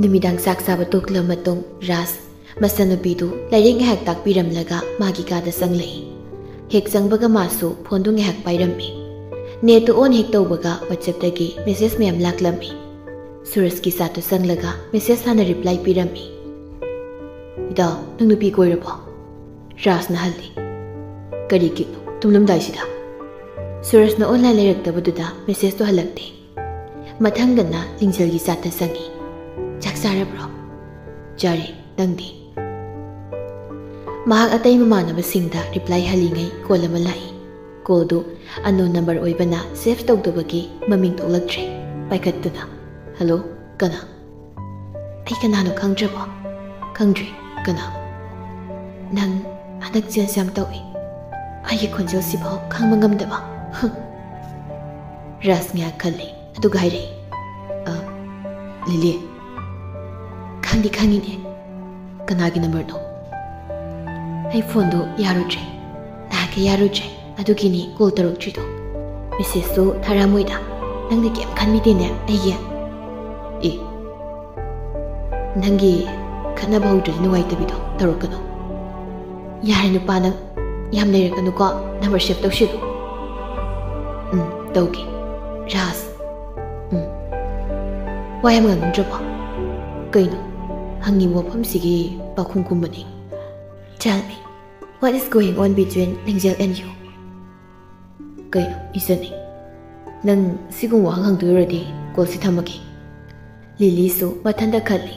ꯅꯨꯃꯤꯗꯥꯡ ꯆꯥꯛ ꯆꯥꯕ ꯇꯣꯛꯂ ꯃꯇꯨꯡ ꯔꯥꯖ ꯃꯆꯟꯅꯨꯄꯤꯗꯨ ꯂꯥꯏꯔꯤꯛ ꯉꯥꯏꯍꯥꯛ ꯇꯥꯛꯄꯤꯔꯝꯂꯒ ꯃꯥꯒꯤ ꯀꯥꯗ ꯆꯪꯂꯛꯏ ꯍꯦꯛ ꯆꯪꯕꯒ ꯃꯥꯁꯨ ꯐꯣꯟꯗꯨ ꯉꯥꯏꯍꯥꯛ ꯄꯥꯏꯔꯝꯃꯤ ꯅꯦꯠꯇꯨ ꯑꯣꯟ ꯍꯦꯛ ꯇꯧꯕꯒ ꯋꯥꯆꯦꯞꯇꯒꯤ ꯃꯦꯁꯦꯖ ꯃꯌꯥꯝ ꯂꯥꯛꯂꯝꯃꯤ ꯁꯨꯔꯖꯀꯤ ꯆꯥꯠꯇꯨ ꯆꯪꯂꯒ ꯃꯦꯁꯦꯖ ꯍꯥꯟꯅ ꯔꯤꯄ꯭ꯂꯥꯏ ꯄꯤꯔꯝꯃꯤ ꯏꯗꯥꯎ ꯅꯪ ꯅꯨꯄꯤ ꯀꯣꯏꯔꯕꯣ ꯔꯥꯖꯅ ꯍꯜꯂꯤ ꯀꯔꯤꯒꯤꯅꯣ ꯇꯨꯝꯂꯝꯗꯥꯏꯁꯤꯗ ꯁꯨꯔꯖꯅ ꯑꯣꯟꯂꯥꯏꯟ ꯂꯩꯔꯛꯇꯕꯗꯨꯗ ꯃꯦꯁꯦꯖꯇꯨ ꯍꯜꯂꯛꯇꯦ ꯃꯊꯪꯗꯅ ꯂꯤꯡꯖꯦꯜꯒꯤ ꯆꯥꯠꯇ ꯆꯪꯉꯤ ꯆꯥꯛ ꯆꯥꯔꯕ꯭ꯔꯣ ꯆꯥꯔꯦ ꯅꯪꯗꯤ ꯃꯍꯥꯛ ꯑꯇꯩ ꯃꯃꯥꯟꯅꯕꯁꯤꯡꯗ ꯔꯤꯄ꯭ꯂꯥꯏ ꯍꯜꯂꯤꯉꯩ ꯀꯣꯜ ꯑꯃ ꯂꯥꯛꯏ ꯀꯣꯜꯗꯨ ꯑꯟꯅꯣꯟ ꯅꯝꯕꯔ ꯑꯣꯏꯕꯅ ꯁꯦꯐ ꯇꯧꯗꯕꯒꯤ ꯃꯃꯤꯡ ꯊꯣꯛꯂꯛꯇ꯭ꯔꯦ ꯄꯥꯏꯈꯠꯇꯨꯅ ꯍꯜꯂꯣ ꯀꯅꯥ ꯑꯩ ꯀꯅꯥꯅꯣ ꯈꯪꯗ꯭ꯔꯕꯣ ꯈꯪꯗ꯭ꯔꯤ ꯀꯅꯥ ꯅꯪ ꯍꯟꯗꯛ ꯆꯦꯟꯖ ꯌꯥꯝ ꯇꯧꯏ आइए खुंजो सी भाव खांग मंगम दवा रास में आग खल तो गाय रही ले लिए खांगी खांगी ने कनागी नंबर नो आई फोन दो यारो जे नाके यारो जे अदुगिनी कॉल तरुक जी दो मिसेस दो थारा मोइदा नंगने केम खान मी देने आइए ए नंगी खना भाउ दे नुवाई तबी दो तरुक नो यार नुपा नंग ꯌꯥꯝ ꯂꯩꯔꯛꯀꯅꯨꯀꯣ ꯅꯝꯕꯔ ꯁꯦꯞ ꯇꯧꯁꯤꯜꯂꯨ ꯎꯝ ꯇꯧꯒꯦ ꯔꯥꯖ ꯎꯝ ꯋꯥ ꯌꯥꯝ ꯉꯥꯡꯅꯤꯡꯗ꯭ꯔꯕꯣ ꯀꯩꯅꯣ ꯍꯪꯉꯤꯕ ꯋꯥꯐꯝꯁꯤꯒꯤ ꯄꯥꯎꯈꯨꯝ ꯀꯨꯝꯕꯅꯤ Tell me, what is going on between Lingjel and you? ꯀꯩꯅꯣ ꯏꯆꯟꯅꯤ ꯅꯪ ꯁꯤꯒꯨꯝꯕ ꯋꯥꯍꯪ ꯍꯪꯗꯣꯏꯔꯗꯤ ꯀꯣꯜꯁꯤ ꯊꯝꯃꯒꯦ ꯂꯤꯂꯤꯁꯨ ꯃꯊꯟꯇ ꯈꯜꯂꯤ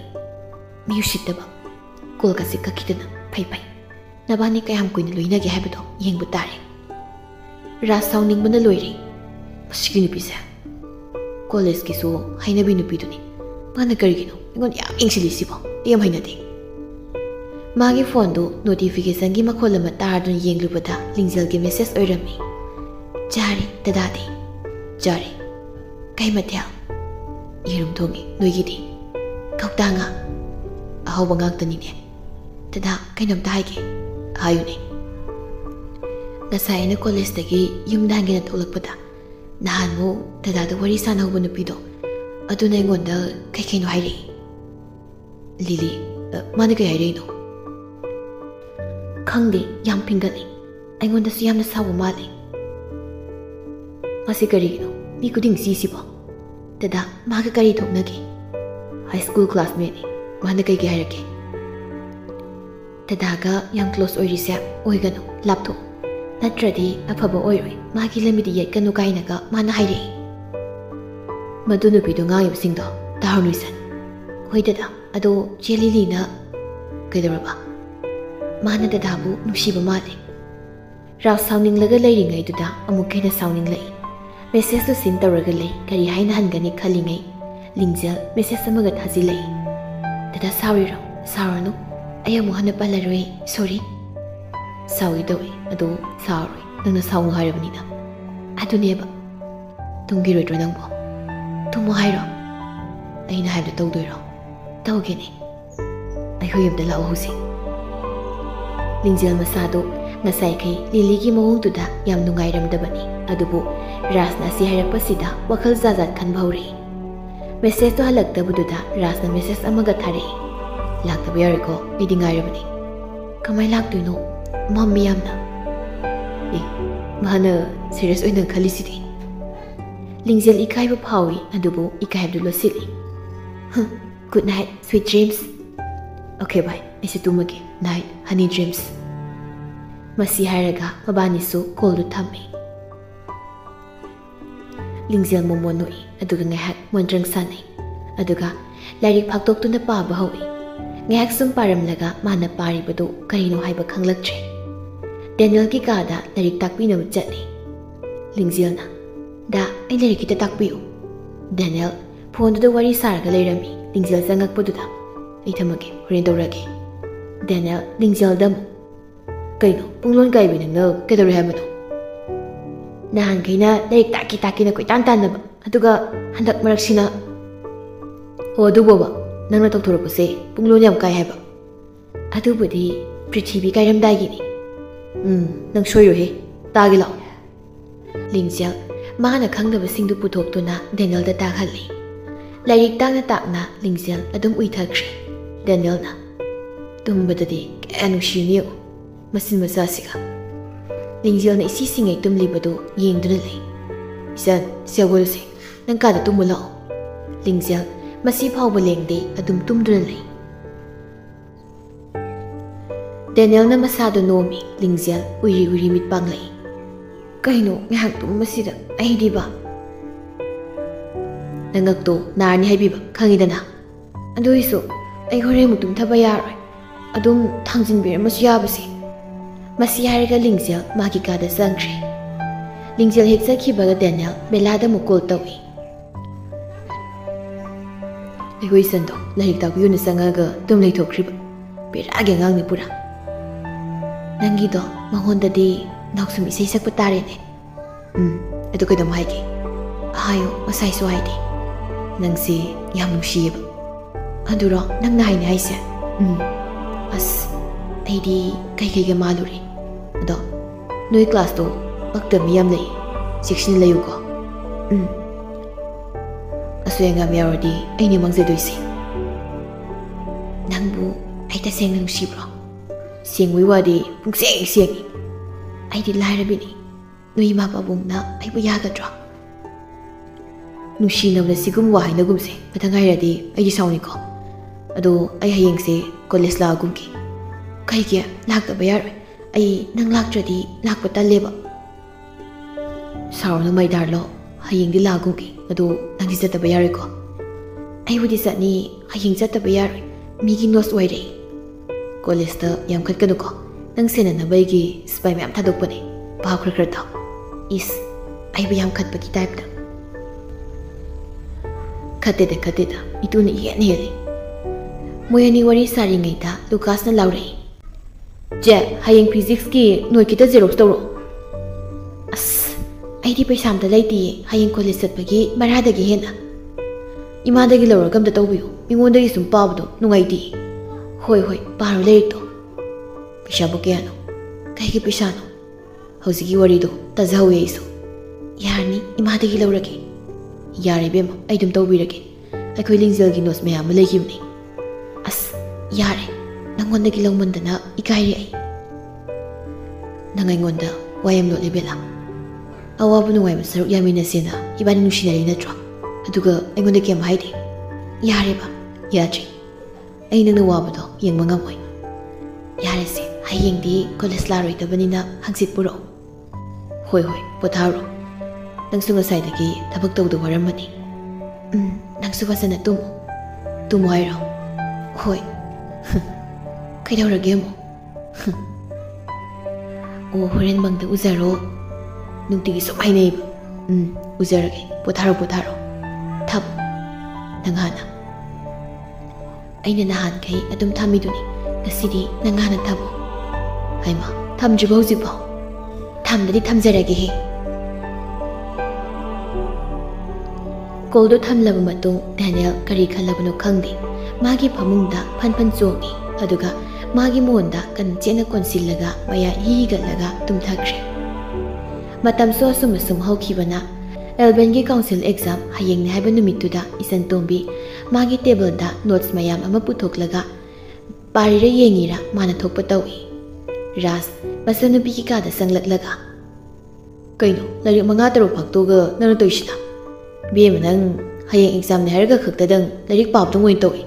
ꯃꯤ ꯎꯁꯤꯠꯇꯕ ꯀꯣꯜꯒꯁꯤ ꯀꯛꯈꯤꯗꯅ ꯐꯩ ꯐꯩ ꯅꯕꯥꯅꯤ ꯀꯌꯥꯝ ꯀꯨꯏꯅ ꯂꯣꯏꯅꯒꯦ ꯍꯥꯏꯕꯗꯣ ꯌꯦꯡꯕ ꯇꯥꯔꯦ ꯔꯥꯖ ꯁꯥꯎꯅꯤꯡꯕꯅ ꯂꯣꯏꯔꯦ ꯃꯁꯤꯒꯤ ꯅꯨꯄꯤꯁꯦ ꯀꯣꯂꯦꯖꯀꯤꯁꯨ ꯍꯩꯅꯕꯤ ꯅꯨꯄꯤꯗꯨꯅꯤ ꯃꯥꯅ ꯀꯔꯤꯒꯤꯅꯣ ꯑꯩꯉꯣꯟꯗ ꯌꯥꯝ ꯌꯦꯡꯁꯤꯜꯂꯤꯁꯤꯕꯣ ꯑꯩ ꯌꯥꯝ ꯍꯩꯅꯗꯦ ꯃꯥꯒꯤ ꯐꯣꯟꯗꯨ ꯅꯣꯇꯤꯐꯤꯀꯦꯁꯟꯒꯤ ꯃꯈꯣꯜ ꯑꯃ ꯇꯥꯔꯗꯨꯅ ꯌꯦꯡꯂꯨꯕꯗ ꯂꯤꯡꯖꯦꯜꯒꯤ ꯃꯦꯁꯦꯖ ꯑꯣꯏꯔꯝꯃꯤ ꯆꯥꯔꯦ ꯗꯗꯥꯗꯤ ꯆꯥꯔꯦ ꯀꯩ ꯃꯊꯦꯜ ꯌꯦꯔꯨꯝ ꯊꯣꯡꯉꯤ ꯅꯣꯏꯒꯤꯗꯤ ꯀꯧꯇꯥ ꯉꯥ ꯑꯍꯥꯎꯕ ꯉꯥꯛꯇꯅꯤꯅꯦ ꯗꯗꯥ ꯀꯩꯅꯣꯝꯇ ꯍꯥꯏꯒꯦ ꯍꯥꯏꯌꯨꯅꯦ ꯉꯁꯥꯏ ꯑꯩꯅ ꯀꯣꯂꯦꯖꯇꯒꯤ ꯌꯨꯝꯗ ꯍꯟꯒꯦꯅ ꯊꯣꯛꯂꯛꯄꯗ ꯅꯍꯥꯟꯃꯨꯛ ꯗꯗꯥꯗ ꯋꯥꯔꯤ ꯁꯥꯟꯅꯍꯧꯕ ꯅꯨꯄꯤꯗꯣ ꯑꯗꯨꯅ ꯑꯩꯉꯣꯟꯗ ꯀꯩ ꯀꯩꯅꯣ ꯍꯥꯏꯔꯛꯏ ꯂꯤꯂꯤ ꯃꯥꯅ ꯀꯩ ꯍꯥꯏꯔꯛꯏꯅꯣ ꯈꯪꯗꯦ ꯌꯥꯝ ꯐꯤꯡꯒꯠꯂꯤ ꯑꯩꯉꯣꯟꯗꯁꯨ ꯌꯥꯝꯅ ꯁꯥꯎꯕ ꯃꯥꯜꯂꯤ ꯃꯁꯤ ꯀꯔꯤꯒꯤꯅꯣ ꯃꯤ ꯈꯨꯗꯤꯡ ꯁꯤꯁꯤꯕꯣ ꯗꯗꯥ ꯃꯥꯒ ꯀꯔꯤ ꯊꯣꯛꯅꯒꯦ ꯍꯥꯏ ꯁ꯭ꯀꯨꯜ ꯀ꯭ꯂꯥꯁꯃꯦꯠꯅꯤ ꯃꯥꯅ ꯀꯩ ꯀꯩ ꯍꯥꯏꯔꯛꯀꯦ ꯗꯗꯥꯒ ꯌꯥꯝ ꯀ꯭ꯂꯣꯁ ꯑꯣꯏꯔꯤꯁꯦ ꯑꯣꯏꯒꯅꯨ ꯂꯥꯞꯊꯣꯛ ꯅꯠꯇ꯭ꯔꯗꯤ ꯑꯐꯕ ꯑꯣꯏꯔꯣꯏ ꯃꯥꯒꯤ ꯂꯝꯕꯤꯗ ꯌꯦꯠꯀꯅꯨ ꯀꯥꯏꯅꯒ ꯃꯥꯅ ꯍꯥꯏꯔꯛꯏ ꯃꯗꯨ ꯅꯨꯄꯤꯗꯣ ꯉꯥꯡꯉꯤꯕꯁꯤꯡꯗꯣ ꯇꯥꯍꯧꯅꯨ ꯏꯆꯟ ꯍꯣꯏ ꯗꯗꯥ ꯑꯗꯣ ꯆꯦ ꯂꯤꯂꯤꯅ ꯀꯩꯗꯧꯔꯕ ꯃꯥꯅ ꯗꯗꯥꯕꯨ ꯅꯨꯡꯁꯤꯕ ꯃꯥꯜꯂꯤ ꯔꯥꯎ ꯁꯥꯎꯅꯤꯡꯂꯒ ꯂꯩꯔꯤꯉꯩꯗꯨꯗ ꯑꯃꯨꯛ ꯍꯦꯟꯅ ꯁꯥꯎꯅꯤꯡꯂꯛꯏ ꯃꯦꯁꯦꯖꯇꯨ ꯁꯤꯟ ꯇꯧꯔꯒ ꯂꯩ ꯀꯔꯤ ꯍꯥꯏꯅ ꯍꯟꯒꯅꯤ ꯈꯜꯂꯤꯉꯩ ꯂꯤꯡꯖꯦꯜ ꯃꯦꯁꯦꯖ ꯑꯃꯒ ꯊꯥꯖꯤꯜꯂꯛꯏ ꯗꯗꯥ ꯁꯥꯎꯔꯤꯔꯣ ꯁꯥꯎꯔꯅꯨ ꯑꯩ ꯑꯃꯨꯛ ꯍꯟꯅ ꯄꯜꯂꯔꯣꯏ ꯁꯣꯔꯤ ꯁꯥꯎꯏ ꯇꯧꯏ ꯑꯗꯣ ꯁꯥꯎꯔꯣꯏ ꯅꯪꯅ ꯁꯥꯎꯅꯨ ꯍꯥꯏꯔꯕꯅꯤꯅ ꯑꯗꯨꯅꯦꯕ ꯇꯨꯝꯈꯤꯔꯣꯏꯗ꯭ꯔꯣ ꯅꯪꯕꯣ ꯇꯨꯝꯃꯣ ꯍꯥꯏꯔꯣ ꯑꯩꯅ ꯍꯥꯏꯕꯗꯣ ꯇꯧꯗꯣꯏꯔꯣ ꯇꯧꯒꯦꯅꯦ ꯑꯩꯈꯣꯏ ꯌꯨꯝꯗ ꯂꯥꯛꯑꯣ ꯍꯧꯖꯤꯛ ꯂꯤꯡꯖꯦꯜ ꯃꯁꯥꯗꯣ ꯉꯁꯥꯏꯈꯩ ꯂꯤꯂꯤꯒꯤ ꯃꯑꯣꯡꯗꯨꯗ ꯌꯥꯝ ꯅꯨꯡꯉꯥꯏꯔꯝꯗꯕꯅꯤ ꯑꯗꯨꯕꯨ ꯔꯥꯖꯅ ꯑꯁꯤ ꯍꯥꯏꯔꯛꯄꯁꯤꯗ ꯋꯥꯈꯜ ꯖꯥꯖꯥꯠ ꯈꯟꯕ ꯍꯧꯔꯛꯏ ꯃꯦꯁꯦꯖꯇꯣ ꯍꯜꯂꯛꯇꯕꯗꯨꯗ ꯔꯥꯖꯅ ꯃꯦꯁꯦꯖ ꯑꯃꯒ ꯊꯥꯔꯛꯏ ꯂꯥꯛꯇꯕ ꯌꯥꯔꯣꯏꯀꯣ ꯑꯩꯗꯤ ꯉꯥꯏꯔꯕꯅꯤ ꯀꯃꯥꯏꯅ ꯂꯥꯛꯇꯣꯏꯅꯣ ꯃꯝꯃꯤ ꯌꯥꯝꯅ ꯑꯦ ꯃꯥꯅ ꯁꯦꯔꯤꯌꯁ ꯑꯣꯏꯅ ꯈꯜꯂꯤꯁꯤꯗꯤ ꯂꯤꯡꯖꯦꯜ ꯏꯀꯥꯏꯕ ꯐꯥꯎꯏ ꯑꯗꯨꯕꯨ ꯏꯀꯥꯏꯕꯗꯨ ꯂꯣꯠꯁꯤꯜꯂꯤ good night sweet dreams okay ꯚꯥꯏ ꯑꯩꯁꯨ ꯇꯨꯝꯃꯒꯦ ꯅꯥꯏꯠ ꯍꯅꯤ ꯗ꯭ꯔꯤꯝꯁ ꯃꯁꯤ ꯍꯥꯏꯔꯒ ꯃꯕꯥꯅꯤꯁꯨ ꯀꯣꯜꯗꯨ ꯊꯝꯃꯤ ꯂꯤꯡꯖꯦꯜ ꯃꯣꯃꯣ ꯅꯣꯛꯏ ꯑꯗꯨꯒ ꯉꯥꯏꯍꯥꯛ ꯃꯣꯟꯗ꯭ꯔꯪ ꯁꯥꯟꯅꯩ ꯑꯗꯨꯒ ꯂꯥꯏꯔꯤꯛ ꯐꯥꯛꯇꯣꯛꯇꯨꯅ ꯄꯥꯕ ꯍꯧꯏ ꯉꯥꯏꯍꯥꯛ ꯁꯨꯝ ꯄꯥꯔꯝꯂꯒ ꯃꯥꯅ ꯄꯥꯔꯤꯕꯗꯨ ꯀꯔꯤꯅꯣ ꯍꯥꯏꯕ ꯈꯪꯂꯛꯇ꯭ꯔꯦ ꯗꯦꯅꯤꯌꯦꯜꯒꯤ ꯀꯥꯗ ꯂꯥꯏꯔꯤꯛ ꯇꯥꯛꯄꯤꯅꯕ ꯆꯠꯂꯤ ꯂꯤꯡꯖꯦꯜꯅ ꯗꯥ ꯑꯩ ꯂꯥꯏꯔꯤꯛ ꯈꯤꯇ ꯇꯥꯛꯄꯤꯌꯨ ꯗꯦꯅꯤꯌꯦꯜ ꯐꯣꯟꯗꯨꯗ ꯋꯥꯔꯤ ꯁꯥꯔꯒ ꯂꯩꯔꯝꯃꯤ ꯂꯤꯡꯖꯦꯜ ꯆꯪꯉꯛꯄꯗꯨꯗ ꯑꯩ ꯊꯝꯃꯒꯦ ꯍꯣꯔꯦꯟ ꯇꯧꯔꯒꯦ ꯗꯦꯅꯤꯌꯦꯜ ꯂꯤꯡꯖꯦꯜꯗ ꯑꯃꯨꯛ ꯀꯩꯅꯣ ꯄꯨꯡꯂꯣꯟ ꯀꯥꯏꯕꯤ ꯅꯪꯅ ꯀꯩꯗꯧꯔꯦ ꯍꯥꯏꯕꯅꯣ ꯅꯍꯥꯟꯈꯩꯅ ꯂꯥꯏꯔꯤꯛ ꯇꯥꯛꯀꯤ ꯇꯥꯛꯀꯤꯅ ꯀꯣꯏꯇꯥꯟ ꯇꯥꯟꯅꯕ ꯑꯗꯨꯒ ꯍꯟꯗꯛ ꯃꯔꯛꯁꯤꯅ ꯑꯣ ꯑꯗꯨꯕꯣꯕ ꯅꯪꯅ ꯇꯧꯊꯣꯔꯛꯄꯁꯦ ꯄꯨꯡꯂꯣꯟ ꯌꯥꯝ ꯀꯥꯏ ꯍꯥꯏꯕ ꯑꯗꯨꯕꯨꯗꯤ ꯄ꯭ꯔꯤꯊꯤꯕꯤ ꯀꯥꯏꯔꯝꯗꯥꯏꯒꯤꯅꯤ ꯎꯝ ꯅꯪ ꯁꯣꯏꯔꯣꯏꯍꯦ ꯇꯥꯒꯦ ꯂꯥꯛꯑꯣ ꯂꯤꯡꯖꯦꯜ ꯃꯥꯅ ꯈꯪꯗꯕꯁꯤꯡꯗꯨ ꯄꯨꯊꯣꯛꯇꯨꯅ ꯗꯦꯅꯤꯌꯦꯜꯗ ꯇꯥꯛꯍꯜꯂꯤ ꯂꯥꯏꯔꯤꯛ ꯇꯥꯛꯅ ꯇꯥꯛꯅ ꯂꯤꯡꯖꯦꯜ ꯑꯗꯨꯝ ꯎꯏꯊꯈ꯭ꯔꯦ ꯗꯦꯅꯤꯌꯦꯜꯅ ꯇꯨꯝꯕꯗꯗꯤ ꯀꯌꯥ ꯅꯨꯡꯁꯤꯅꯤ ꯌꯦꯡꯉꯨ ꯃꯆꯤꯟ ꯃꯆꯥꯁꯤꯒ ꯂꯤꯡꯖꯦꯜꯅ ꯏꯁꯤꯁꯤꯡꯉꯩ ꯇꯨꯝꯂꯤꯕꯗꯨ ꯌꯦꯡꯗꯨꯅ ꯂꯩ ꯏꯆꯟ ꯁꯦꯒꯣꯜꯁꯦ ꯅꯪ ꯀꯥꯗ ꯇꯨꯝꯃꯨ ꯂꯥꯛꯑꯣ ꯂꯤꯡꯖꯦꯜ ꯃꯁꯤ ꯐꯥꯎꯕ ꯂꯦꯡꯗꯦ ꯑꯗꯨꯝ ꯇꯨꯝꯗꯨꯅ ꯂꯩ ꯗꯦꯅꯤꯌꯦꯜꯅ ꯃꯁꯥꯗ ꯅꯣꯝꯃꯤ ꯂꯤꯡꯖꯦꯜ ꯎꯏꯔꯤ ꯎꯏꯔꯤ ꯃꯤꯠ ꯄꯥꯡꯂꯛꯏ ꯀꯩꯅꯣ ꯉꯥꯏꯍꯥꯛ ꯇꯨꯝꯕꯁꯤꯗ ꯑꯩꯗꯤꯕ ꯅꯉꯛꯇꯣ ꯅꯥꯔꯅꯤ ꯍꯥꯏꯕꯤꯕ ꯈꯪꯉꯤꯗꯅ ꯑꯗꯨꯏꯁꯨ ꯑꯩ ꯍꯣꯔꯦꯟꯃꯨꯛ ꯇꯨꯝꯊꯕ ꯌꯥꯔꯣꯏ ꯑꯗꯨꯝ ꯊꯥꯡꯖꯤꯟꯕꯤꯔꯝꯃꯁꯨ ꯌꯥꯕꯁꯦ ꯃꯁꯤ ꯍꯥꯏꯔꯒ ꯂꯤꯡꯖꯦꯜ ꯃꯥꯒꯤ ꯀꯥꯗ ꯆꯪꯈ꯭ꯔꯦ ꯂꯤꯡꯖꯦꯜ ꯍꯦꯛ ꯆꯠꯈꯤꯕꯒ ꯗꯦꯅꯤꯌꯦꯜ ꯕꯦꯂꯥꯗ ꯑꯃꯨꯛ ꯀꯣꯜ ꯇꯧꯏ ꯑꯩꯈꯣꯏ ꯁꯟꯗꯣ ꯂꯥꯏꯔꯤꯛ ꯇꯥꯛꯄꯤꯌꯨꯅ ꯆꯪꯉꯒ ꯇꯨꯝ ꯂꯩꯊꯣꯛꯈ꯭ꯔꯤꯕ ꯕꯦꯔꯥꯒꯤ ꯑꯉꯥꯡꯅꯤ ꯄꯨꯔꯥ ꯅꯪꯒꯤꯗꯣ ꯃꯉꯣꯟꯗꯗꯤ ꯅꯥꯎꯁꯨꯝ ꯏꯁꯩ ꯁꯛꯄ ꯇꯥꯔꯦꯅꯦ ꯎꯝ ꯑꯗꯨ ꯀꯩꯗꯧꯝ ꯍꯥꯏꯒꯦ ꯍꯥꯏꯌꯣ ꯉꯁꯥꯏꯁꯨ ꯍꯥꯏꯗꯦ ꯅꯪꯁꯦ ꯌꯥꯝ ꯅꯨꯡꯁꯤꯌꯦꯕ ꯑꯗꯨꯔꯣ ꯅꯪꯅ ꯍꯥꯏꯅꯤ ꯍꯥꯏꯁꯦ ꯎꯝ ꯑꯁ ꯑꯩꯗꯤ ꯀꯩꯀꯩꯒ ꯃꯥꯜꯂꯨꯔꯦ ꯑꯗꯣ ꯅꯣꯏ ꯀ꯭ꯂꯥꯁꯇꯣ ꯄꯛꯇꯕ ꯃꯤ ꯌꯥꯝ ꯂꯩ ꯆꯦꯛꯁꯤꯟꯅ ꯂꯩꯌꯨꯀꯣ ꯎꯝ 수행하며 어디 애니 망제도 있어 낭부 아이다 생능 시브로 생위와디 풍생 생이 아이디 라이라비니 너희 마바 봉나 아이부 야가죠 누시나브라 시금 와이나 금세 바탕가이라디 아이기 사오니까 아도 아이 하영세 콜레스 라군기 카이게 락다 바야르 아이 낭 락저디 락부 딸레바 사오는 마이다르로 ꯍꯌꯦꯡꯗꯤ ꯂꯥꯛꯑꯒꯨꯝꯒꯦ ꯑꯗꯣ ꯅꯪꯗꯤ ꯆꯠꯇꯕ ꯌꯥꯔꯣꯏꯀꯣ ꯑꯩꯕꯨꯗꯤ ꯆꯠꯅꯤ ꯍꯌꯦꯡ ꯆꯠꯇꯕ ꯌꯥꯔꯣꯏ ꯃꯤꯒꯤ ꯅꯣꯠꯁ ꯑꯣꯏꯔꯦ ꯀꯣꯂꯦꯖꯇ ꯌꯥꯝꯈꯠꯀꯅꯨꯀꯣ ꯅꯪ ꯁꯦꯟꯅꯅꯕꯒꯤ ꯁꯤꯄꯥꯏ ꯃꯌꯥꯝ ꯊꯥꯗꯣꯛꯄꯅꯦ ꯚꯥꯞ ꯈꯔ ꯈꯔ ꯇꯥꯎ ꯏꯁ ꯑꯩꯕꯨ ꯌꯥꯝ ꯈꯠꯄꯒꯤ ꯇꯥꯏꯞꯇ ꯈꯠꯇꯦꯗ ꯈꯠꯇꯦꯗ ꯏꯇꯨꯅ ꯏꯍꯦꯟ ꯍꯦꯜꯂꯤ ꯃꯣꯏ ꯑꯅꯤ ꯋꯥꯔꯤ ꯁꯥꯔꯤꯉꯩꯗ ꯂꯨꯀꯥꯁꯅ ꯂꯥꯎꯔꯛꯏ ꯖꯦ ꯍꯌꯦꯡ ꯐꯤꯖꯤꯛꯁꯀꯤ ꯅꯣꯏ ꯈꯤꯇ ꯖꯦꯔꯣꯛꯁ ꯇꯧꯔꯛꯑꯣ ꯑꯁ ꯑꯩꯗꯤ ꯄꯩꯁꯥ ꯑꯝꯇ ꯂꯩꯇꯤꯌꯦ ꯍꯌꯦꯡ ꯀꯣꯂꯦꯖ ꯆꯠꯄꯒꯤ ꯚꯔꯥꯗꯒꯤ ꯍꯦꯟꯅ ꯏꯃꯥꯗꯒꯤ ꯂꯧꯔꯒ ꯑꯝꯇ ꯇꯧꯕꯤꯌꯨ ꯃꯤꯉꯣꯟꯗꯒꯤ ꯁꯨꯝ ꯄꯥꯕꯗꯣ ꯅꯨꯡꯉꯥꯏꯇꯦ ꯍꯣꯏ ꯍꯣꯏ ꯄꯥꯔꯣ ꯂꯥꯏꯔꯤꯛꯇꯣ ꯄꯩꯁꯥꯕꯨ ꯀꯌꯥꯅꯣ ꯀꯩꯒꯤ ꯄꯩꯁꯥꯅꯣ ꯍꯧꯖꯤꯛꯀꯤ ꯋꯥꯔꯤꯗꯣ ꯇꯥꯖꯍꯧꯋꯦ ꯑꯩꯁꯨ ꯌꯥꯔꯅꯤ ꯏꯃꯥꯗꯒꯤ ꯂꯧꯔꯒꯦ ꯌꯥꯔꯦ ꯏꯕꯦꯝꯃ ꯑꯩ ꯑꯗꯨꯝ ꯇꯧꯕꯤꯔꯒꯦ ꯑꯩꯈꯣꯏ ꯂꯤꯡꯖꯦꯜꯒꯤ ꯅꯣꯠꯁ ꯃꯌꯥꯝ ꯑꯃ ꯂꯩꯈꯤꯕꯅꯤ ꯑꯁ ꯌꯥꯔꯦ ꯅꯪꯉꯣꯟꯗꯒꯤ ꯂꯧꯃꯟꯗꯅ ꯏꯀꯥꯏꯔꯦ ꯑꯩ ꯅꯪ ꯑꯩꯉꯣꯟꯗ ꯋꯥꯌꯝ ꯂꯣꯠꯂꯤ ꯕꯦꯂꯥ ꯑꯋꯥꯕ ꯅꯨꯡꯉꯥꯏꯕ ꯁꯔꯨꯛ ꯌꯥꯃꯤꯟꯅꯁꯦꯅ ꯏꯕꯥꯅꯤ ꯅꯨꯡꯁꯤꯅꯔꯤ ꯅꯠꯇ꯭ꯔꯣ ꯑꯗꯨꯒ ꯑꯩꯉꯣꯟꯗ ꯀꯩꯝ ꯍꯥꯏꯗꯦ ꯌꯥꯔꯦꯕ ꯌꯥꯗ꯭ꯔꯤ ꯑꯩ ꯅꯪꯅ ꯋꯥꯕꯗꯣ ꯌꯦꯡꯕ ꯉꯝꯃꯣꯏ ꯌꯥꯔꯦꯁꯦ ꯍꯌꯦꯡꯗꯤ ꯀꯣꯂꯦꯖ ꯂꯥꯛꯔꯣꯏꯗꯕꯅꯤꯅ ꯍꯪꯆꯤꯠ ꯄꯨꯔꯛꯑꯣ ꯍꯣꯏ ꯍꯣꯏ ꯄꯣꯊꯥꯔꯣ ꯅꯪꯁꯨ ꯉꯁꯥꯏꯗꯒꯤ ꯊꯕꯛ ꯇꯧꯗ ꯋꯥꯔꯝꯃꯅꯤ ꯎꯝ ꯅꯪꯁꯨ ꯐꯖꯅ ꯇꯨꯝꯃꯨ ꯇꯨꯝꯃꯨ ꯍꯥꯏꯔꯣ ꯍꯣꯏ ꯀꯩꯗꯧꯔꯒꯦ ꯑꯃꯨꯛ ꯑꯣ ꯍꯣꯔꯦꯟ ꯃꯪꯗ ꯎꯖꯔꯣ 눈뜨기 쏙 많이 내입어 음 우절하게. 보다로 보다로. 탑 낭하나. 아이는 나한테 아둠 탐이두니. 가시디 낭하는 타보 아이마 탐주보 우지보 탐들이 탐자라게 해. 콜도 탐라고 마또 다니엘 가리 칼라고노 강디 마기 파문다 판판 쪼니. 아두가 마기 모온다 간 제나 콘실라가 마야 이이갈라가 둠타그레. matam so asum asum hau khibana elben gi council exam hayeng ne haiba numit tu da isan tombi magi table da notes mayam ama puthok laga parira yengira mana thokpa tawi ras masanu bi ka da sanglak laga kaino lari manga taru phakto ga nanu toishina bi manang hayeng exam ne harga khakta dang lari pap tu ngoi tawi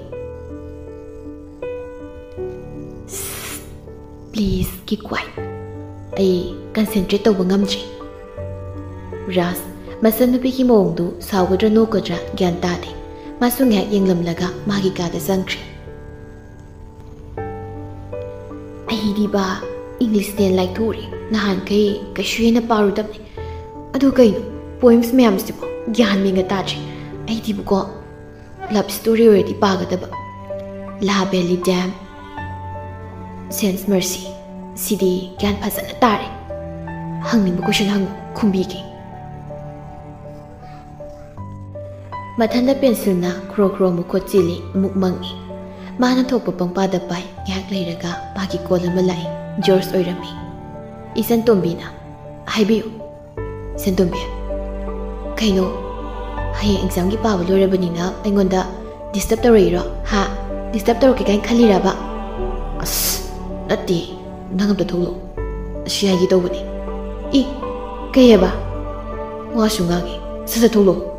please keep quiet ai concentrate tawba ngamjri Raj ꯃꯆꯟꯅꯨꯄꯤꯒꯤ ꯃꯑꯣꯡꯗꯨ ꯁꯥꯎꯒꯗ꯭ꯔꯥ ꯅꯣꯛꯀꯗ꯭ꯔꯥ ꯒ꯭ꯌꯥꯟ ꯇꯥꯗꯦ ꯃꯥꯁꯨ ꯉꯥꯏꯍꯥꯛ ꯌꯦꯡꯂꯝꯂꯒ ꯃꯥꯒꯤ ꯀꯥꯗ ꯆꯪꯈ꯭ꯔꯦ ꯑꯩꯗꯤ ꯕꯥ ꯏꯪꯂꯤꯁꯅꯦ ꯂꯥꯏꯊꯣꯛꯎꯔꯦ ꯅꯍꯥꯟꯈꯩ ꯀꯩꯁꯨ ꯍꯦꯟꯅ ꯄꯥꯔꯨꯗꯕꯅꯤ ꯑꯗꯨ ꯀꯩꯅꯣ ꯄꯣꯏꯝꯁ ꯃꯌꯥꯝꯁꯤꯕꯣ ꯒ꯭ꯌꯥꯟ ꯃꯦꯟꯒ ꯇꯥꯗ꯭ꯔꯦ ꯑꯩꯗꯤꯕꯨꯀꯣ ꯂꯞ ꯁ꯭ꯇꯣꯔꯤ ꯑꯣꯏꯔꯗꯤ ꯄꯥꯒꯗꯕ ꯂꯥ ꯕꯦꯂꯤ ꯗꯦꯝ ꯁꯦꯟꯁ ꯃꯔꯁꯤ ꯁꯤꯗꯤ ꯒ꯭ꯌꯥꯟ ꯐꯖꯅ ꯇꯥꯔꯦ ꯍꯪꯅꯤꯡꯕ ꯀꯣꯏꯁꯟ ꯍꯪꯉꯨ ꯈꯨꯝꯕꯤꯒꯦ ꯃꯊꯟꯗ ꯄꯦꯟꯁꯤꯜꯅ ꯈ꯭ꯔꯣ ꯈ꯭ꯔꯣ ꯃꯈꯨꯠ ꯆꯤꯜꯂꯤ ꯑꯃꯨꯛ ꯃꯪꯏ ꯃꯥꯅ ꯊꯣꯛꯄ ꯄꯪꯄꯥꯗ ꯄꯥꯏ ꯉꯥꯏꯍꯥꯛ ꯂꯩꯔꯒ ꯃꯥꯒꯤ ꯀꯣꯜ ꯑꯃ ꯂꯥꯛꯏ ꯖꯣꯔꯖ ꯑꯣꯏꯔꯝꯃꯤ ꯏꯆꯟ ꯇꯣꯝꯕꯤꯅ ꯍꯥꯏꯕꯤꯌꯨ ꯁꯦꯟꯇꯣꯝꯕꯤ ꯀꯩꯅꯣ ꯍꯌꯦꯡ ꯑꯦꯛꯖꯥꯝꯒꯤ ꯄꯥꯕ ꯂꯣꯏꯔꯕꯅꯤꯅ ꯑꯩꯉꯣꯟꯗ ꯗꯤꯁꯇꯔꯕ ꯇꯧꯔꯛꯏꯔꯣ ꯍꯥ ꯗꯤꯁꯇꯔꯕ ꯇꯧꯔꯛꯀꯦ ꯀꯥꯏꯅ ꯈꯜꯂꯤꯔꯕ ꯑꯁ ꯅꯠꯇꯦ ꯅꯪ ꯑꯝꯇ ꯊꯣꯛꯂꯛꯑꯣ ꯑꯁꯤ ꯍꯥꯏꯒꯦ ꯇꯧꯕꯅꯤ ꯏ ꯀꯩ ꯍꯥꯏꯕ ꯋꯥꯁꯨ ꯉꯥꯡꯉꯤ ꯁꯠ ꯁꯠ ꯊꯣꯛꯂꯛꯑꯣ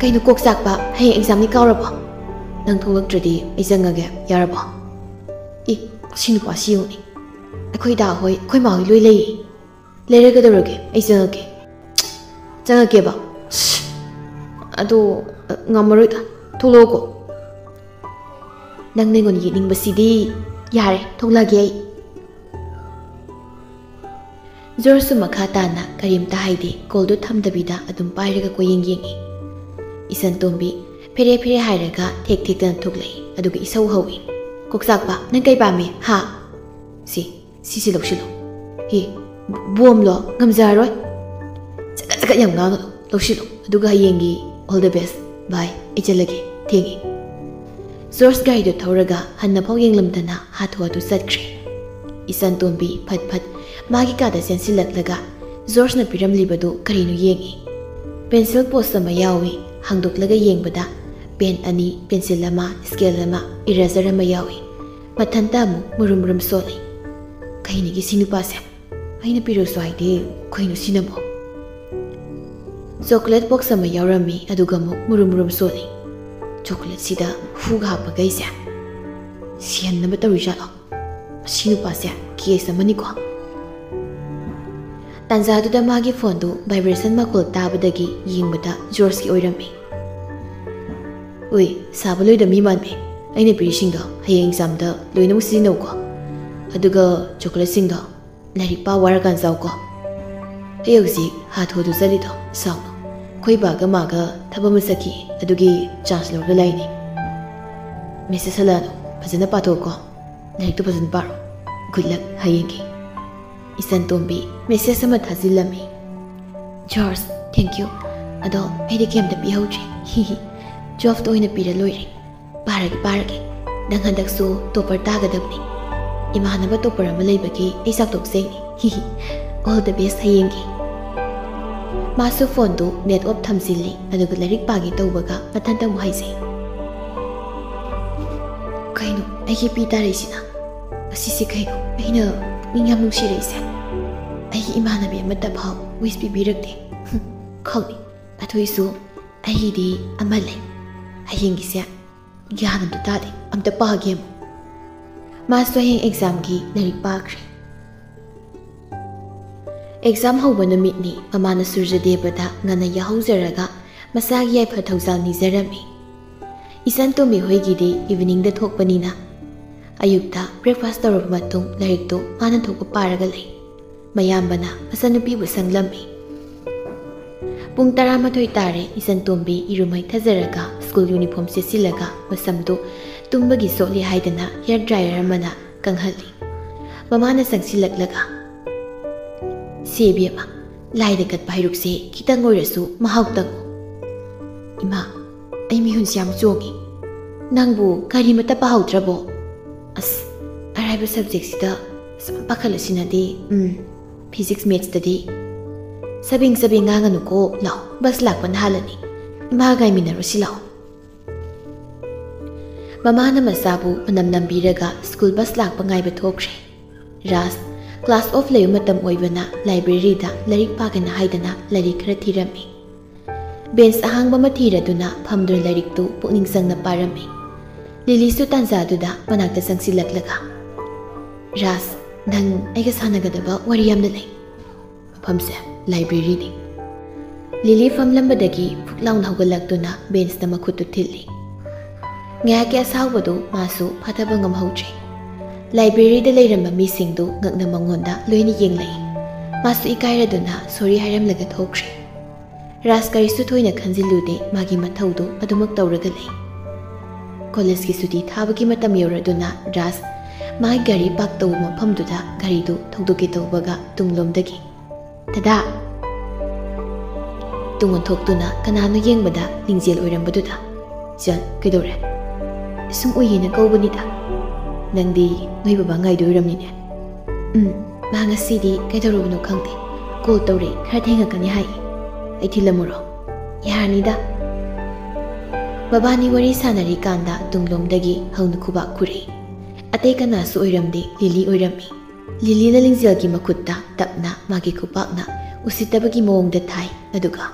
ꯀꯩꯅꯣ ꯀꯣꯛ ꯆꯥꯛꯄ ꯍꯌꯦꯡ ꯑꯦꯛꯖꯥꯝꯅꯤ ꯀꯥꯎꯔꯕꯣ ꯅꯪ ꯊꯣꯛꯂꯛꯇ꯭ꯔꯗꯤ ꯑꯩ ꯆꯪꯉꯒꯦ ꯌꯥꯔꯕꯣ ꯏ ꯁꯤ ꯅꯨꯄꯥꯁꯤ ꯌꯦꯡꯉꯨꯅꯦ ꯑꯩꯈꯣꯏ ꯗꯥ ꯍꯣꯏ ꯑꯩꯈꯣꯏ ꯃꯥ ꯍꯣꯏ ꯂꯣꯏ ꯂꯩꯌꯦ ꯂꯩꯔꯒꯗꯧꯔꯒꯦ ꯑꯩ ꯆꯪꯉꯛꯀꯦ ꯆꯪꯉꯛꯀꯦꯕ ꯑꯗꯣ ꯉꯝꯃꯔꯣꯏꯗ ꯊꯣꯛꯂꯛꯑꯣꯀꯣ ꯅꯪ ꯑꯩꯉꯣꯟꯗ ꯌꯦꯠꯅꯤꯡꯕꯁꯤꯗꯤ ꯌꯥꯔꯦ ꯊꯣꯛꯂꯛꯑꯒꯦ ꯑꯩ ꯖꯣꯔꯁꯨ ꯃꯈꯥ ꯇꯥꯅ ꯀꯔꯤꯝꯇ ꯍꯥꯏꯗꯦ ꯀꯣꯜꯗꯨ ꯊꯝꯗꯕꯤꯗ ꯑꯗꯨꯝ ꯄꯥꯏꯔꯒ ꯀꯣꯌꯦꯡ ꯌꯦꯡꯉꯤ ꯏꯁꯟ ꯇꯣꯝꯕꯤ ꯐꯦꯔꯦ ꯐꯦꯔꯦ ꯍꯥꯏꯔꯒ ꯊꯦꯛ ꯊꯦꯛꯇꯅ ꯊꯣꯛꯂꯛꯏ ꯑꯗꯨꯒ ꯏꯁꯧ ꯍꯧꯏ ꯀꯣꯛꯆꯥꯛꯄ ꯅꯪ ꯀꯩ ꯄꯥꯝꯃꯤ ꯍꯥ ꯁꯤ ꯁꯤꯁꯤ ꯂꯧꯁꯤꯜꯂꯣ ꯍꯤ ꯕꯣꯝꯂꯣ ꯉꯝꯖꯔꯔꯣꯏ ꯆꯒꯠ ꯆꯒꯠ ꯌꯥꯝ ꯉꯥꯡꯒꯅꯨ ꯂꯧꯁꯤꯜꯂꯣ ꯑꯗꯨꯒ ꯍꯌꯦꯡꯒꯤ ꯑꯣꯜ ꯗ ꯕꯦꯁ ꯕꯥꯏ ꯑꯩ ꯆꯠꯂꯒꯦ ꯊꯦꯡꯉꯤ ꯖꯣꯔꯖ ꯒꯥꯔꯤꯗꯨ ꯊꯧꯔꯒ ꯍꯟꯅꯐꯥꯎ ꯌꯦꯡꯂꯝꯗꯅ ꯍꯥꯊꯨ ꯍꯥꯊꯨ ꯆꯠꯈ꯭ꯔꯦ ꯏꯆꯟ ꯇꯣꯝꯕꯤ ꯐꯠ ꯐꯠ ꯃꯥꯒꯤ ꯀꯥꯗ ꯆꯦꯟꯁꯤꯜꯂꯛꯂꯒ ꯖꯣꯔꯖꯅ ꯄꯤꯔꯝꯂꯤꯕꯗꯨ ꯀꯔꯤꯅꯣ ꯌꯦꯡꯉꯤ ꯄꯦꯟꯁꯤꯜ ꯄꯣꯁ ꯑꯃ ꯌꯥꯎꯏ ꯍꯥꯡꯗꯣꯛꯂꯒ ꯌꯦꯡꯕꯗ ꯄꯦꯟ ꯑꯅꯤ ꯄꯦꯟꯁꯤꯜ ꯑꯃ ꯁ꯭ꯀꯦꯜ ꯑꯃ ꯏꯔꯦꯖꯔ ꯑꯃ ꯌꯥꯎꯏ ꯃꯊꯟꯇ ꯑꯃꯨꯛ ꯃꯨꯔꯨꯝ ꯃꯨꯔꯨꯝ ꯁꯣꯜꯂꯤ ꯀꯩꯅꯤꯒꯤ ꯁꯤ ꯅꯨꯄꯥꯁꯦ ꯑꯩꯅ ꯄꯤꯔꯁꯨ ꯍꯥꯏꯗꯦ ꯀꯩꯅꯣ ꯁꯤꯅꯕꯣ ꯆꯣꯀ꯭ꯂꯦꯠ ꯕꯣꯛꯁ ꯑꯃ ꯌꯥꯎꯔꯝꯃꯤ ꯑꯗꯨꯒ ꯑꯃꯨꯛ ꯃꯨꯔꯨꯝ ꯃꯨꯔꯨꯝ ꯁꯣꯜꯂꯤ ꯆꯣꯀ꯭ꯂꯦꯠꯁꯤꯗ ꯍꯨꯒ ꯍꯥꯞꯄꯒꯩꯁꯦ ꯁꯤꯍꯟꯅꯕ ꯇꯧꯔꯤꯖꯥꯠꯂꯣ ꯃꯁꯤ ꯅꯨꯄꯥꯁꯦ ꯀꯦꯁ ꯑꯃꯅꯤꯀꯣ ꯇꯥꯟꯖꯥꯗꯨꯗ ꯃꯥꯒꯤ ꯐꯣꯟꯗꯨ ꯚꯥꯏꯕ꯭ꯔꯦꯁꯟ ꯃꯈꯣꯜ ꯇꯥꯕꯗꯒꯤ ꯌꯦꯡꯕꯗ ꯖꯣꯔꯖꯀꯤ ꯑꯣꯏꯔꯝꯃꯤ 喂，萨布雷的密码没？我给你提醒的，还有你咱们的，录音都收进那屋去。阿杜哥，巧克力送的，拿去把沃尔坎收去。还有个字，还多出个字的，萨布。亏巴个玛卡，他把我们塞起，阿杜给詹姆斯留了一瓶。没事了啦，不着那怕头去。拿去就不用怕了，古灵还有你。伊山托比，没事咱们得回来没？Charles，thank you。阿杜，拍的像打表一样，嘿嘿。ꯖꯣꯕꯇ ꯑꯣꯏꯅ ꯄꯤꯔ ꯂꯣꯏꯔꯦ ꯄꯥꯔꯒꯦ ꯄꯥꯔꯒꯦ ꯅꯪ ꯍꯟꯗꯛꯁꯨ ꯇꯣꯄꯔ ꯇꯥꯒꯗꯕꯅꯤ ꯏꯃꯥꯟꯅꯕ ꯇꯣꯄꯔ ꯑꯃ ꯂꯩꯕꯒꯤ ꯑꯩ ꯆꯥꯎꯊꯣꯛꯆꯩꯅꯤ ꯍꯤꯍꯤ ꯑꯣꯜ ꯗ ꯕꯦꯁ ꯍꯌꯦꯡꯒꯤ ꯃꯥꯁꯨ ꯐꯣꯟꯗꯨ ꯅꯦꯠ ꯑꯣꯐ ꯊꯝꯖꯤꯜꯂꯤ ꯑꯗꯨꯒ ꯂꯥꯏꯔꯤꯛ ꯄꯥꯒꯦ ꯇꯧꯕꯒ ꯃꯊꯟꯇ ꯑꯃꯨꯛ ꯍꯥꯏꯖꯩ ꯀꯩꯅꯣ ꯑꯩꯒꯤ ꯄꯤ ꯇꯥꯔꯛꯏꯁꯤꯅ ꯑꯁꯤꯁꯦ ꯀꯩꯅꯣ ꯑꯩꯅ ꯄꯨꯛꯅꯤꯡ ꯌꯥꯝ ꯅꯨꯡꯁꯤꯔꯛꯏꯁꯦ ꯑꯩꯒꯤ ꯏꯃꯥꯟꯅꯕꯤ ꯑꯃꯠꯇ ꯐꯥꯎ ꯋꯤꯁ ꯄꯤꯕꯤꯔꯛꯇꯦ ꯈꯪꯅꯤ ꯑꯗꯨꯏꯁꯨ ꯑꯩꯒꯤꯗꯤ ꯑꯃ ꯂꯩ ꯍꯌꯦꯡꯒꯤꯁꯦ ꯒ꯭ꯌꯥꯟ ꯑꯝꯇ ꯇꯥꯗꯦ ꯑꯝꯇ ꯄꯥꯒꯦ ꯑꯃꯨꯛ ꯃꯥꯁꯨ ꯍꯌꯦꯡ ꯑꯦꯛꯖꯥꯝꯒꯤ ꯂꯥꯏꯔꯤꯛ ꯄꯥꯈ꯭ꯔꯦ ꯑꯦꯛꯖꯥꯝ ꯍꯧꯕ ꯅꯨꯃꯤꯠꯅꯤ ꯃꯃꯥꯅ ꯁꯨꯔꯖꯗꯦꯕꯗ ꯉꯟꯅ ꯌꯥꯍꯧꯖꯔꯒ ꯃꯁꯥꯒꯤ ꯌꯥꯏꯐ ꯊꯧꯖꯥꯜ ꯅꯤꯖꯔꯝꯃꯤ ꯏꯆꯟ ꯇꯣꯝꯕꯤ ꯍꯣꯏꯒꯤꯗꯤ ꯏꯚꯤꯅꯤꯡꯗ ꯊꯣꯛꯄꯅꯤꯅ ꯑꯌꯨꯛꯇ ꯕ꯭ꯔꯦꯛꯐꯥꯁ ꯇꯧꯔꯕ ꯃꯇꯨꯡ ꯂꯥꯏꯔꯤꯛꯇꯨ ꯃꯥꯅ ꯊꯣꯛꯄ ꯄꯥꯔꯒ ꯂꯩ ꯃꯌꯥꯝꯕꯅ ꯃꯆꯟꯅꯨꯄꯤꯕꯨ ꯁꯪꯂꯝꯃꯤ ꯄꯨꯡ ꯇꯔꯥꯃꯥꯊꯣꯏ ꯇꯥꯔꯦ ꯏꯆꯟ ꯇꯣꯝꯕꯤ ꯏꯔꯨꯃꯩ ꯊꯖꯔꯒ ꯁ꯭ꯀꯨꯜ ꯌꯨꯅꯤꯐꯣꯔꯝ ꯁꯦꯠꯆꯤꯜꯂꯒ ꯃꯁꯝꯗꯨ ꯇꯨꯝꯕꯒꯤ ꯁꯣꯠꯂꯤ ꯍꯥꯏꯗꯅ ꯍꯤꯌꯔ ꯗ꯭ꯔꯥꯏꯌꯔ ꯑꯃꯅ ꯀꯪꯍꯜꯂꯤ ꯃꯃꯥꯅ ꯆꯪꯁꯤꯜꯂꯛꯂꯒ ꯁꯦꯕꯤ ꯑꯃ ꯂꯥꯏꯗ ꯀꯠꯄ ꯍꯩꯔꯨꯛꯁꯦ ꯈꯤꯇꯪ ꯑꯣꯏꯔꯁꯨ ꯃꯍꯥꯎ ꯇꯪꯉꯨ ꯏꯃꯥ ꯑꯩ ꯃꯤꯍꯨꯟꯁꯦ ꯌꯥꯝ ꯆꯣꯡꯉꯤ ꯅꯪꯕꯨ ꯀꯔꯤꯃꯠꯇ ꯄꯥꯍꯧꯗ꯭ꯔꯕꯣ ꯑꯁ ꯑꯔꯥꯏꯕ ꯁꯕꯖꯦꯛꯁꯤꯗ ꯁꯨꯝ ꯄꯥꯈꯠꯂꯁꯤꯅꯗꯤ ꯎꯝ ꯐꯤꯖꯤꯛꯁ ꯃꯦꯠꯁꯇꯗꯤ ꯁꯕꯦꯡ ꯁꯕꯦꯡ ꯉꯥꯡꯒꯅꯨꯀꯣ ꯂꯥꯛꯑꯣ ꯕꯁ ꯂꯥꯛꯄꯅ ꯍꯥꯜꯂꯅꯤ ꯏꯃꯥ ꯉꯥꯏꯃꯤꯟꯅꯔꯨꯁꯤ ꯂꯥꯛꯑꯣ ꯃꯃꯥꯅ ꯃꯆꯥꯕꯨ ꯃꯅꯝ ꯅꯝꯕꯤꯔꯒ ꯁ꯭ꯀꯨꯜ ꯕꯁ ꯂꯥꯛꯄ ꯉꯥꯏꯕ ꯊꯣꯛꯈ꯭ꯔꯦ ꯔꯥꯖ ꯀ꯭ꯂꯥꯁ ꯑꯣꯐ ꯂꯩꯕ ꯃꯇꯝ ꯑꯣꯏꯕꯅ ꯂꯥꯏꯕ꯭ꯔꯦꯔꯤꯗ ꯂꯥꯏꯔꯤꯛ ꯄꯥꯒꯅ ꯍꯥꯏꯗꯅ ꯂꯥꯏꯔꯤꯛꯈꯔ ꯊꯤꯔꯝꯃꯤ ꯕꯦꯟꯁ ꯑꯍꯥꯡꯕ ꯑꯃ ꯊꯤꯔꯗꯨꯅ ꯐꯝꯗꯨꯅ ꯂꯥꯏꯔꯤꯛꯇꯨ ꯄꯨꯛꯅꯤꯡ ꯆꯪꯅ ꯄꯥꯔꯝꯃꯤ ꯂꯤꯂꯤꯁꯨ ꯇꯥꯟꯖꯥꯗꯨꯗ ꯃꯅꯥꯛꯇ ꯆꯪꯁꯤꯜꯂꯛꯂꯒ ꯔꯥꯖ ꯅꯪ ꯑꯩꯒ ꯁꯥꯟꯅꯒꯗꯕ ꯋꯥꯔꯤ ꯌꯥꯝꯅ ꯂꯩ ꯃꯐꯝꯁꯦ ꯂꯥꯏꯕ꯭ꯔꯦꯔꯤꯅꯤ ꯂꯤꯂꯤ ꯐꯝꯂꯝꯕꯗꯒꯤ ꯐꯨꯛ ꯂꯥꯎꯅ ꯍꯧꯒꯠꯂꯛꯇꯨꯅ ꯕꯦꯟꯁꯇ ꯃꯈꯨꯠꯇꯨ ꯊꯤꯜꯂꯤ ꯉꯥꯏꯍꯥꯛꯀꯤ ꯑꯁꯥꯎꯕꯗꯨ ꯃꯥꯁꯨ ꯐꯊꯕ ꯉꯝꯍꯧꯗ꯭ꯔꯦ ꯂꯥꯏꯕ꯭ꯔꯦꯔꯤꯗ ꯂꯩꯔꯝꯕ ꯃꯤꯁꯤꯡꯗꯨ ꯉꯛꯅ ꯃꯉꯣꯟꯗ ꯂꯣꯏꯅ ꯌꯦꯡꯂꯛꯏ ꯃꯥꯁꯨ ꯏꯀꯥꯏꯔꯗꯨꯅ ꯁꯣꯔꯤ ꯍꯥꯏꯔꯝꯂꯒ ꯊꯣꯛꯈ꯭ꯔꯦ ꯔꯥꯖ ꯀꯔꯤꯁꯨ ꯊꯣꯏꯅ ꯈꯟꯖꯤꯜꯂꯨꯗꯦ ꯃꯥꯒꯤ ꯃꯊꯧꯗꯨ ꯑꯗꯨꯃꯛ ꯇꯧꯔꯒ ꯂꯩ ꯀꯣꯂꯦꯖꯀꯤ ꯁꯨꯇꯤ ꯊꯥꯕꯒꯤ ꯃꯇꯝ ꯌꯧꯔꯗꯨꯅ ꯔꯥꯖ ꯃꯥꯒꯤ ꯒꯥꯔꯤ ꯄꯥꯛ ꯇꯧꯕ ꯃꯐꯝꯗꯨꯗ ꯒꯥꯔꯤꯗꯨ ꯊꯧꯗꯣꯛꯀꯦ ꯇꯧꯕꯒ ꯇꯨꯡꯂꯣꯝꯗꯒꯤ ꯗꯗꯥ ꯇꯨꯡ ꯑꯣꯟꯊꯣꯛꯇꯨꯅ ꯀꯅꯥꯅꯣ ꯌꯦꯡꯕꯗ ꯂꯤꯡꯖꯦꯜ ꯑꯣꯏꯔꯝꯕꯗꯨꯗ ꯆꯟ ꯀꯩꯗꯧꯔꯦ sum uyi na ko bunita nang di noi baba ngai do ram ni ne um ma cái si di kai do no cô te ko to re kha the nga kan ni hai ai thi lamu ro ya ni da baba ni wari sa na ri kan da tung lồng da gi hau na khu ba khu re atai kana su oi rầm đi lili oi ram mi lili na lingzel gi makut da tap na ma gi khu pak na usitaba gi mong da thai aduga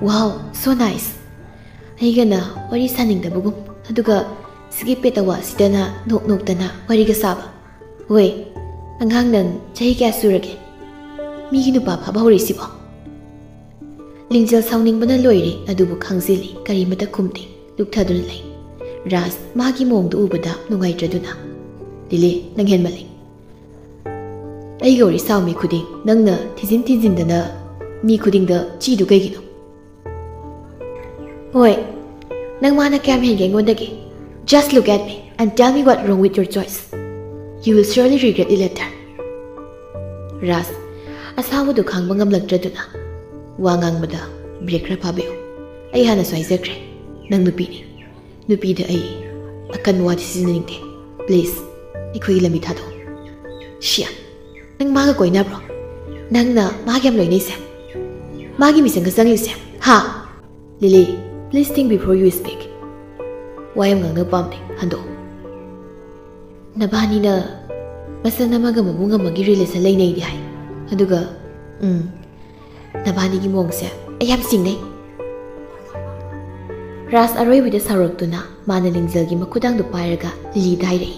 wow so nice 哎呀，那我的山林的不过。ꯑꯗꯨꯒ ꯁꯤꯒꯤ ꯄꯦꯇꯋꯥ ꯑꯁꯤꯗꯅ ꯅꯣꯛ ꯅꯣꯛꯇꯅ ꯋꯥꯔꯤꯒ ꯁꯥꯕ ꯍꯣꯏ ꯑꯉꯥꯡ ꯅꯪ ꯆꯍꯤ ꯀꯌꯥ ꯁꯨꯔꯒꯦ ꯃꯤꯒꯤ ꯅꯨꯄꯥ ꯐꯕ ꯍꯧꯔꯤꯁꯤꯕꯣ ꯂꯤꯡꯖꯦꯜ ꯁꯥꯎꯅꯤꯡꯕꯅ ꯂꯣꯏꯔꯦ ꯑꯗꯨꯕꯨ ꯈꯪꯖꯤꯜꯂꯤ ꯀꯔꯤꯃꯇ ꯈꯨꯝꯗꯦ ꯂꯨꯞꯊꯗꯨꯅ ꯂꯩ ꯔꯥꯖ ꯃꯥꯒꯤ ꯃꯑꯣꯡꯗ ꯎꯕꯗ ꯅꯨꯡꯉꯥꯏꯇ꯭ꯔꯗꯨꯅ ꯂꯤꯂꯤ ꯅꯪ ꯍꯦꯟꯃꯜꯂꯤ ꯑꯩꯒ ꯋꯥꯔꯤ ꯁꯥꯎ ꯃꯤ ꯈꯨꯗꯤꯡ ꯅꯪꯅ ꯊꯤꯖꯤꯟ ꯊꯤꯖꯤꯟꯗꯅ ꯃꯤ ꯈꯨꯗꯤꯡꯗ ꯆꯤꯗꯨ ꯀꯩꯒꯤꯅꯣ ꯍꯣꯏ Nang mana kam hingay ngondagi. Just look at me and tell me what wrong with your choice. You will surely regret it later. Ras, asawa do khang bangam lagtra duna. Wangang bada, brekra pabeo. Ay hana swai zekre. Nang nupi ni. Nupi da ay. Akan wadi sisining te. Please, ikhoy lami thado. Shia, nang maga koi na bro. Nang na magi am loy ni sem. Magi misang sang yu sem. Ha, Lily. Please think before you speak. Why am I not bumping hando. Nabani na basta namaga mabunga magi relation lay nay dihay. Aduga, um, mm, nabani gi mong siya. Ayam sing nay. Ras aray with the sarok tuna, mana lingzel gi makudang do pairaga lili daire.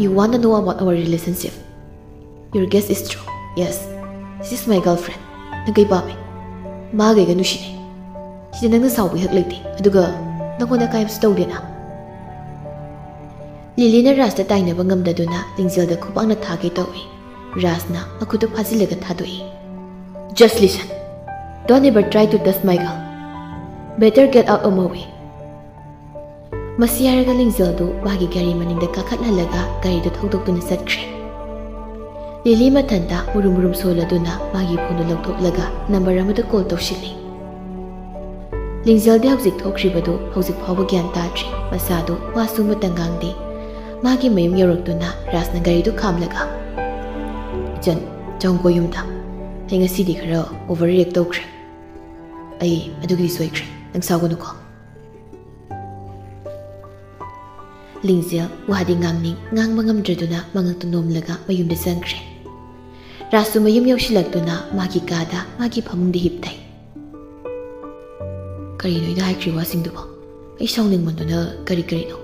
You wanna know about our relationship? Your guess is true. Yes, this is my girlfriend. Nagay babe. Magay ganushi nay. ꯁꯤꯗ ꯅꯪꯅ ꯁꯥꯎꯕ ꯍꯦꯛ ꯂꯩꯇꯦ ꯑꯗꯨꯒ ꯅꯪꯉꯣꯟꯗ ꯀꯥꯏꯕꯁꯨ ꯇꯧꯗꯦꯅ ꯂꯤꯂꯤꯅ ꯔꯥꯖꯇ ꯇꯥꯏꯅꯕ ꯉꯝꯗꯗꯨꯅ ꯂꯤꯡꯖꯦꯜꯗ ꯈꯨꯄꯥꯛꯅ ꯊꯥꯒꯦ ꯇꯧꯏ ꯔꯥꯖꯅ ꯃꯈꯨꯠꯇꯨ ꯐꯥꯖꯤꯜꯂꯒ ꯊꯥꯗꯣꯛꯏ ꯖꯁ ꯂꯤꯁꯟ ꯗꯣꯟ ever try to touch my girl better get out of my way ꯃꯁꯤ ꯍꯥꯏꯔꯒ ꯂꯤꯡꯖꯦꯜꯗꯨ ꯃꯥꯒꯤ ꯒꯥꯔꯤ ꯃꯅꯤꯡꯗ ꯀꯥꯈꯠꯍꯜꯂꯒ ꯒꯥꯔꯤꯗꯨ ꯊꯧꯗꯣꯛꯇꯨꯅ ꯆꯠꯈ꯭ꯔꯦ ꯂꯤꯂꯤ ꯃꯊꯟꯇ ꯃꯨꯔꯨꯝ ꯃꯨꯔꯨꯝ ꯁꯣꯜꯂꯗꯨꯅ ꯃꯥꯒꯤ ꯐꯣꯟꯗꯨ ꯂꯧꯊꯣꯛꯂꯒ ꯅꯝꯕꯔ ꯑꯃꯗ ꯀꯣꯜ ꯇꯧꯁꯤꯜꯂꯤ ꯂꯤꯡꯖꯦꯜꯗꯤ ꯍꯧꯖꯤꯛ ꯊꯣꯛꯈ꯭ꯔꯤꯕꯗꯨ ꯍꯧꯖꯤꯛ ꯐꯥꯎꯕ ꯒ꯭ꯌꯥꯟ ꯇꯥꯗ꯭ꯔꯤ ꯃꯁꯥꯗꯨ ꯋꯥꯁꯨ ꯑꯃꯇ ꯉꯥꯡꯗꯦ ꯃꯥꯒꯤ ꯃꯌꯨꯝ ꯌꯧꯔꯛꯇꯨꯅ ꯔꯥꯖꯅ ꯒꯥꯔꯤꯗꯨ ꯈꯥꯝꯂꯒ ꯏꯆꯟ ꯆꯪꯀꯣ ꯌꯨꯝꯗ ꯑꯩ ꯉꯁꯤꯗꯤ ꯈꯔ ꯑꯣꯚꯔ ꯔꯤꯌꯦꯛ ꯇꯧꯈ꯭ꯔꯦ ꯑꯩ ꯑꯗꯨꯒꯤꯗꯤ ꯁꯣꯏꯈ꯭ꯔꯦ ꯅꯪ ꯁꯥꯎꯒꯅꯨꯀꯣ ꯂꯤꯡꯖꯦꯜ ꯋꯥꯗꯤ ꯉꯥꯡꯅꯤꯡ ꯉꯥꯡꯕ ꯉꯝꯗ꯭ꯔꯗꯨꯅ ꯃꯉꯛꯇꯨ ꯅꯣꯝꯂꯒ ꯃꯌꯨꯝꯗ ꯆꯪꯈ꯭ꯔꯦ ꯔꯥꯖꯁꯨ ꯃꯌꯨꯝ ꯌꯧꯁꯤꯜꯂꯛꯇꯨꯅ ꯃꯥꯒꯤ ꯀꯥꯗ ꯃꯥꯒꯤ ꯐꯃꯨꯡꯗ ꯍꯤꯞꯊꯩ ꯀꯔꯤꯅꯣ ꯑꯩꯅ ꯍꯥꯏꯈ꯭ꯔꯤ ꯋꯥꯁꯤꯡꯗꯨꯕꯣ ꯑꯩ ꯁꯥꯎꯅꯤꯡꯃꯟꯗꯨꯅ ꯀꯔꯤ ꯀꯔꯤꯅꯣ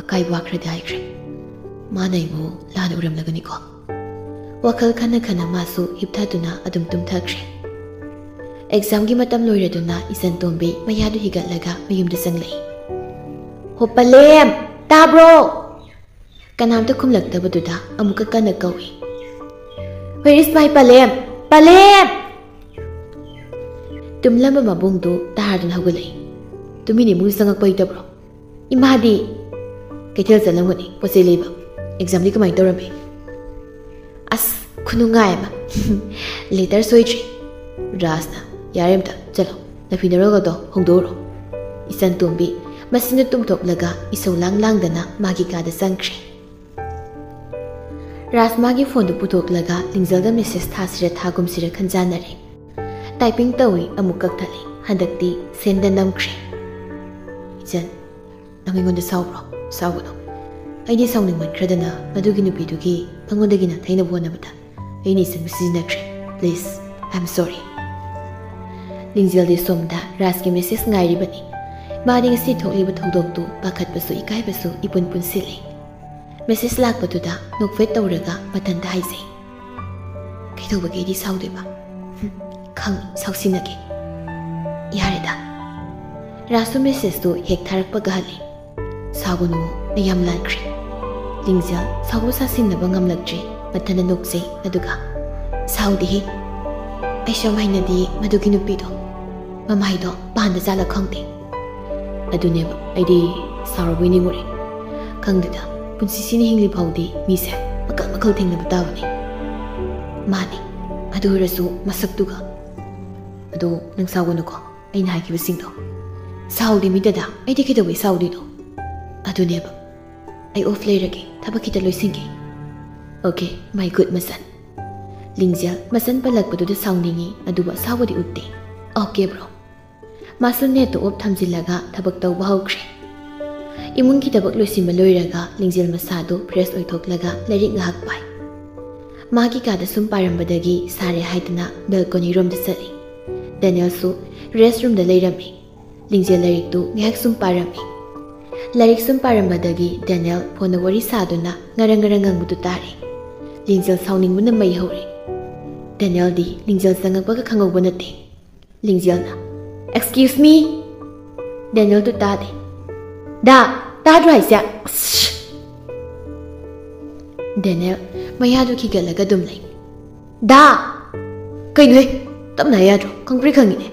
ꯑꯀꯥꯏꯕ ꯋꯥ ꯈꯔꯗꯤ ꯍꯥꯏꯈ꯭ꯔꯦ ꯃꯥꯅ ꯑꯩꯕꯨ ꯂꯥꯟꯅ ꯎꯔꯝꯂꯒꯅꯤꯀꯣ ꯋꯥꯈꯜ ꯈꯟꯅ ꯈꯟꯅ ꯃꯥꯁꯨ ꯍꯤꯞꯊꯗꯨꯅ ꯑꯗꯨꯝ ꯇꯨꯝꯊꯈ꯭ꯔꯦ ꯑꯦꯛꯖꯥꯝꯒꯤ ꯃꯇꯝ ꯂꯣꯏꯔꯗꯨꯅ ꯏꯆꯟ ꯇꯣꯝꯕꯤ ꯃꯌꯥꯗꯨ ꯍꯤꯒꯠꯂꯒ ꯃꯌꯨꯝꯗ ꯆꯪꯂꯛꯏ ꯍꯣ ꯄꯂꯦꯝ ꯇꯥꯕ꯭ꯔꯣ ꯀꯅꯥꯝꯇ ꯈꯨꯝꯂꯛꯇꯕꯗꯨꯗ ꯑꯃꯨꯛꯀ ꯀꯟꯅ ꯀꯧꯏ ꯋꯦꯔ ꯏꯁ ꯃꯥꯏ ꯄꯂꯦꯝ ꯄꯂꯦꯝ ꯇꯨꯝꯂꯝꯕ ꯃꯕꯨꯡꯗꯨ ꯇꯥꯔꯗꯨꯅ ꯍꯧꯒꯠꯂꯛꯏ ꯇꯨꯃꯤꯟ ꯏꯃꯨꯡ ꯆꯪꯉꯛꯄ ꯍꯩꯇꯕ꯭ꯔꯣ ꯏꯃꯥꯗꯤ ꯀꯩꯊꯦꯜ ꯆꯠꯂꯝꯒꯅꯤ ꯄꯣꯠ ꯆꯩ ꯂꯩꯕ ꯑꯦꯛꯖꯥꯝꯗꯤ ꯀꯃꯥꯏꯅ ꯇꯧꯔꯝꯃꯤ ꯑꯁ ꯈꯨꯅꯨꯡꯉꯥꯏ ꯑꯃ ꯂꯦꯇꯔ ꯁꯣꯏꯗ꯭ꯔꯤ ꯔꯥꯖꯅ ꯌꯥꯔꯦ ꯑꯝꯇ ꯆꯠꯂꯣ ꯅꯐꯤꯅꯔꯣꯒꯗꯣ ꯍꯣꯡꯗꯣꯛꯎꯔꯣ ꯏꯆꯟ ꯇꯣꯝꯕꯤ ꯃꯁꯤꯅ ꯇꯨꯝꯊꯣꯛꯂꯒ ꯏꯁꯧ ꯂꯥꯡ ꯂꯥꯡꯗꯅ ꯃꯥꯒꯤ ꯀꯥꯗ ꯆꯪꯈ꯭ꯔꯦ ꯔꯥꯖ ꯃꯥꯒꯤ ꯐꯣꯟꯗꯨ ꯄꯨꯊꯣꯛꯂꯒ ꯂꯤꯡꯖꯜꯗ ꯃꯦꯁꯦꯖ ꯊꯥꯁꯤꯔ ꯊꯥꯒꯨꯝꯁꯤꯔ ꯈꯟꯖꯥꯟꯅꯔꯦ ꯇꯥꯏꯄꯤꯡ ꯇꯧꯏ ꯑꯃꯨꯛ ꯀꯛꯊꯠꯂꯤ ꯍꯟꯗꯛꯇꯤ ꯁꯦꯟꯗ ꯅꯝꯈ꯭ꯔꯦ ꯏꯆꯟ ꯅꯪ ꯑꯩꯉꯣꯟꯗ ꯁꯥꯎꯕ꯭ꯔꯣ ꯁꯥꯎꯒꯅꯨ ꯑꯩꯗꯤ ꯁꯥꯎꯅꯤꯡꯃꯟꯈ꯭ꯔꯗꯅ ꯃꯗꯨꯒꯤ ꯅꯨꯄꯤꯗꯨꯒꯤ ꯃꯉꯣꯟꯗꯒꯤ ꯅꯥꯊꯩꯅꯕ ꯍꯣꯠꯅꯕꯗ ꯑꯩꯅ ꯏꯆꯟꯕꯨ ꯁꯤꯖꯤꯟꯅꯈ꯭ꯔꯦ ꯄ꯭ꯂꯤꯖ ꯑꯥꯏ ꯑꯦꯝ ꯁꯣꯔꯤ ꯂꯤꯡꯖꯦꯜꯗꯤ ꯁꯣꯝꯗ ꯔꯥꯖꯀꯤ ꯃꯦꯁꯦꯖ ꯉꯥꯏꯔꯤꯕꯅꯤ ꯃꯥꯗꯤ ꯉꯁꯤ ꯊꯣꯛꯂꯤꯕ ꯊꯧꯗꯣꯛꯇꯨ ꯄꯥꯈꯠꯄꯁꯨ ꯏꯀꯥꯏꯕꯁꯨ ꯏꯄꯨꯟ ꯄꯨꯟꯁꯤꯜꯂꯤ ꯃꯦꯁꯦꯖ ꯂꯥꯛꯄꯗꯨꯗ ꯅꯣꯛꯐꯦꯠ ꯇꯧꯔꯒ ꯃꯊꯟꯇ ꯍꯥꯏꯖꯩ ꯀꯩꯗꯧꯕꯒꯤ ꯑꯩꯗꯤ ꯁꯥꯎꯗꯣꯏꯕ ꯈꯪ ꯁꯥꯎꯁꯤꯟꯅꯒꯦ ꯌꯥꯔꯦꯗ ꯔꯥꯁꯨ ꯃꯦꯁꯦꯖꯇꯨ ꯍꯦꯛ ꯊꯥꯔꯛꯄꯒ ꯍꯜꯂꯤ ꯁꯥꯎꯒꯅꯨ ꯑꯩ ꯌꯥꯝ ꯂꯥꯟꯈ꯭ꯔꯦ ꯂꯤꯡꯖꯦꯜ ꯁꯥꯎꯕ ꯁꯥꯁꯤꯟꯅꯕ ꯉꯝꯂꯛꯇ꯭ꯔꯤ ꯃꯊꯟꯇ ꯅꯣꯛꯆꯩ ꯑꯗꯨꯒ ꯁꯥꯎꯗꯦꯍꯦ ꯑꯩꯁꯨ ꯌꯥꯝ ꯍꯩꯅꯗꯦ ꯃꯗꯨꯒꯤ ꯅꯨꯄꯤꯗꯣ ꯃꯃꯥꯏꯗꯣ ꯄꯥꯟꯗ ꯆꯥꯂ ꯈꯪꯗꯦ ꯑꯗꯨꯅꯦꯕ ꯑꯩꯗꯤ ꯁꯥꯎꯔꯕꯣꯏ ꯅꯤꯡꯉꯨꯔꯦ ꯈꯪꯗꯦꯗ ꯄꯨꯟꯁꯤꯁꯤꯅ ꯍꯤꯡꯂꯤ ꯐꯥꯎꯗꯤ ꯃꯤꯁꯦ ꯃꯈꯜ ꯃꯈꯜ ꯊꯦꯡꯅꯕ ꯇꯥꯕꯅꯤ ꯃꯥꯅꯤ ꯑꯗꯨ ꯑꯣꯏꯔꯁꯨ ꯃꯁꯛꯇꯨꯒ ꯑꯗꯣ ꯅꯪ ꯁꯥꯎꯒꯅꯨꯀꯣ ꯑꯩꯅ ꯍꯥꯏꯈꯤꯕꯁꯤꯡꯗꯣ ꯁꯥꯎꯗꯦ ꯃꯤꯗꯗ ꯑꯩꯗꯤ ꯀꯩꯗꯧꯕꯩ ꯁꯥꯎꯗꯣꯏꯅꯣ ꯑꯗꯨꯅꯦꯕ ꯑꯩ ꯑꯣꯐ ꯂꯩꯔꯒꯦ ꯊꯕꯛ ꯈꯤꯇ ꯂꯣꯏꯁꯤꯟꯒꯦ ꯑꯣꯀꯦ ꯃꯥꯏ ꯒꯨꯗ ꯃꯆꯟ ꯂꯤꯡꯖꯦꯜ ꯃꯆꯟ ꯄꯜꯂꯛꯄꯗꯨꯗ ꯁꯥꯎꯅꯤꯡꯉꯤ ꯑꯗꯨꯒ ꯁꯥꯎꯕꯗꯤ ꯎꯠꯇꯦ ꯑꯣꯀꯦ ꯕ꯭ꯔꯣ ꯃꯥꯁꯨ ꯅꯦꯠꯇꯣ ꯑꯣꯞ ꯊꯝꯖꯤꯜꯂꯒ ꯊꯕꯛ ꯇꯧꯕ ꯍꯧꯈ꯭ꯔꯦ ꯏꯃꯨꯡꯒꯤ ꯊꯕꯛ ꯂꯣꯏꯁꯤꯟꯕ ꯂꯣꯏꯔꯒ ꯂꯤꯡꯖꯦꯜ ꯃꯁꯥꯗꯣ ꯐ꯭ꯔꯦꯁ ꯑꯣꯏꯊꯣꯛꯂꯒ ꯂꯥꯏꯔꯤꯛ ꯉꯥꯏꯍꯥꯛ ꯄꯥꯏ ꯃꯥꯒꯤ ꯀꯥꯗ ꯁꯨꯝ ꯄꯥꯔꯝꯕꯗꯒꯤ ꯁꯥꯔꯦ ꯍꯥꯏꯗꯅ ꯕꯦꯜꯀꯣꯅꯤꯔꯣꯝꯗ ꯆꯠꯂꯤ da daniel su, restroom da leirami Lingje larik tu ngak sum parami larik sum paramadagi daniel phone wari saduna ngarang ngarang ngang tari lingjel sauning buna mai hore Daniel di Lingjel sangak ka khangau bana te. Lingjel na, Excuse me. Daniel tu ta de, Da, ta drai sia. Daniel maya du ki gala ga dum lai. Da, kai 땀나야죠. 컴플리캉이네.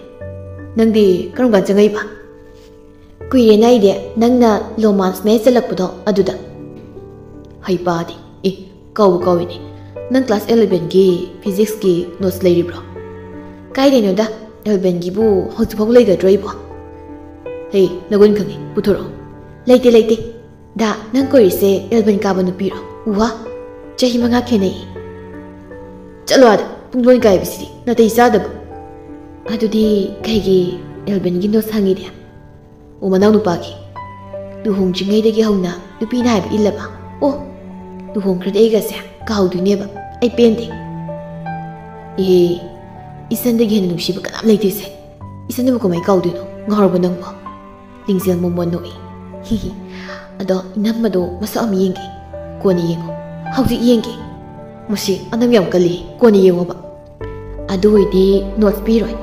낭디 그런 거 정해 봐. kuire na ide nang na romance me selak pudo aduda hai pa di e kau kau ni nang class eleven gi physics gi notes lei bro cái này no da eleven gi bu ho chu phok lei da drei bo hey nagun lấy đi leite leite da nang koi se 11 ka ba nu pi ro wa chahi manga khene chalo ada ꯄꯨꯡꯂꯣꯏ ꯀꯥꯏꯕꯁꯤꯗꯤ ꯅꯥꯇꯩ ꯆꯥꯗꯕ ꯑꯗꯨꯗꯤ ꯀꯩꯒꯤ ꯑꯦꯂꯚꯦꯟꯒꯤ ꯅꯣꯠꯁ ꯍꯪꯉꯤꯗꯤ ꯑꯣ ꯃꯅꯥꯎ ꯅꯨꯄꯥꯒꯤ ꯂꯨꯍꯣꯡꯗ꯭ꯔꯤꯉꯩꯗꯒꯤ ꯍꯧꯅ ꯅꯨꯄꯤꯅ ꯍꯥꯏꯕ ꯏꯜꯂꯕ ꯑꯣ ꯂꯨꯍꯣꯡꯈ꯭ꯔꯗꯤ ꯑꯩꯒꯁꯦ ꯀꯥꯎꯗꯣꯏꯅꯦꯕ ꯑꯩ ꯄꯦꯟꯗꯦ ꯏꯍꯦ ꯏꯆꯟꯗꯒꯤ ꯍꯦꯟꯅ ꯅꯨꯡꯁꯤꯕ ꯀꯅꯥꯝ ꯂꯩꯇꯦꯁꯦ ꯏꯆꯟꯗꯕꯨ ꯀꯃꯥꯏ ꯀꯥꯎꯗꯣꯏꯅꯣ ꯉꯥꯎꯔꯕ ꯅꯪꯕꯣ ꯂꯤꯡꯖꯦꯜ ꯃꯣꯃꯣꯟ ꯅꯣꯛꯏ ꯍꯤꯍꯤ ꯑꯗꯣ ꯏꯅꯝꯃꯗꯣ ꯃꯁꯛ ꯑꯃ ꯌꯦꯡꯒꯦ ꯀꯣꯟꯅ ꯌꯦꯡꯉꯣ ꯍꯧꯖꯤꯛ ꯌꯦꯡꯒꯦ ꯃꯁꯤ ꯑꯅꯝ ꯌꯥꯝ ꯀꯜꯂꯤ ꯀꯣꯟꯅ ꯌꯦꯡꯉꯣꯕ ꯑꯗꯨ ꯑꯣꯏꯗꯤ ꯅꯣꯠꯁ ꯄꯤꯔꯣꯏ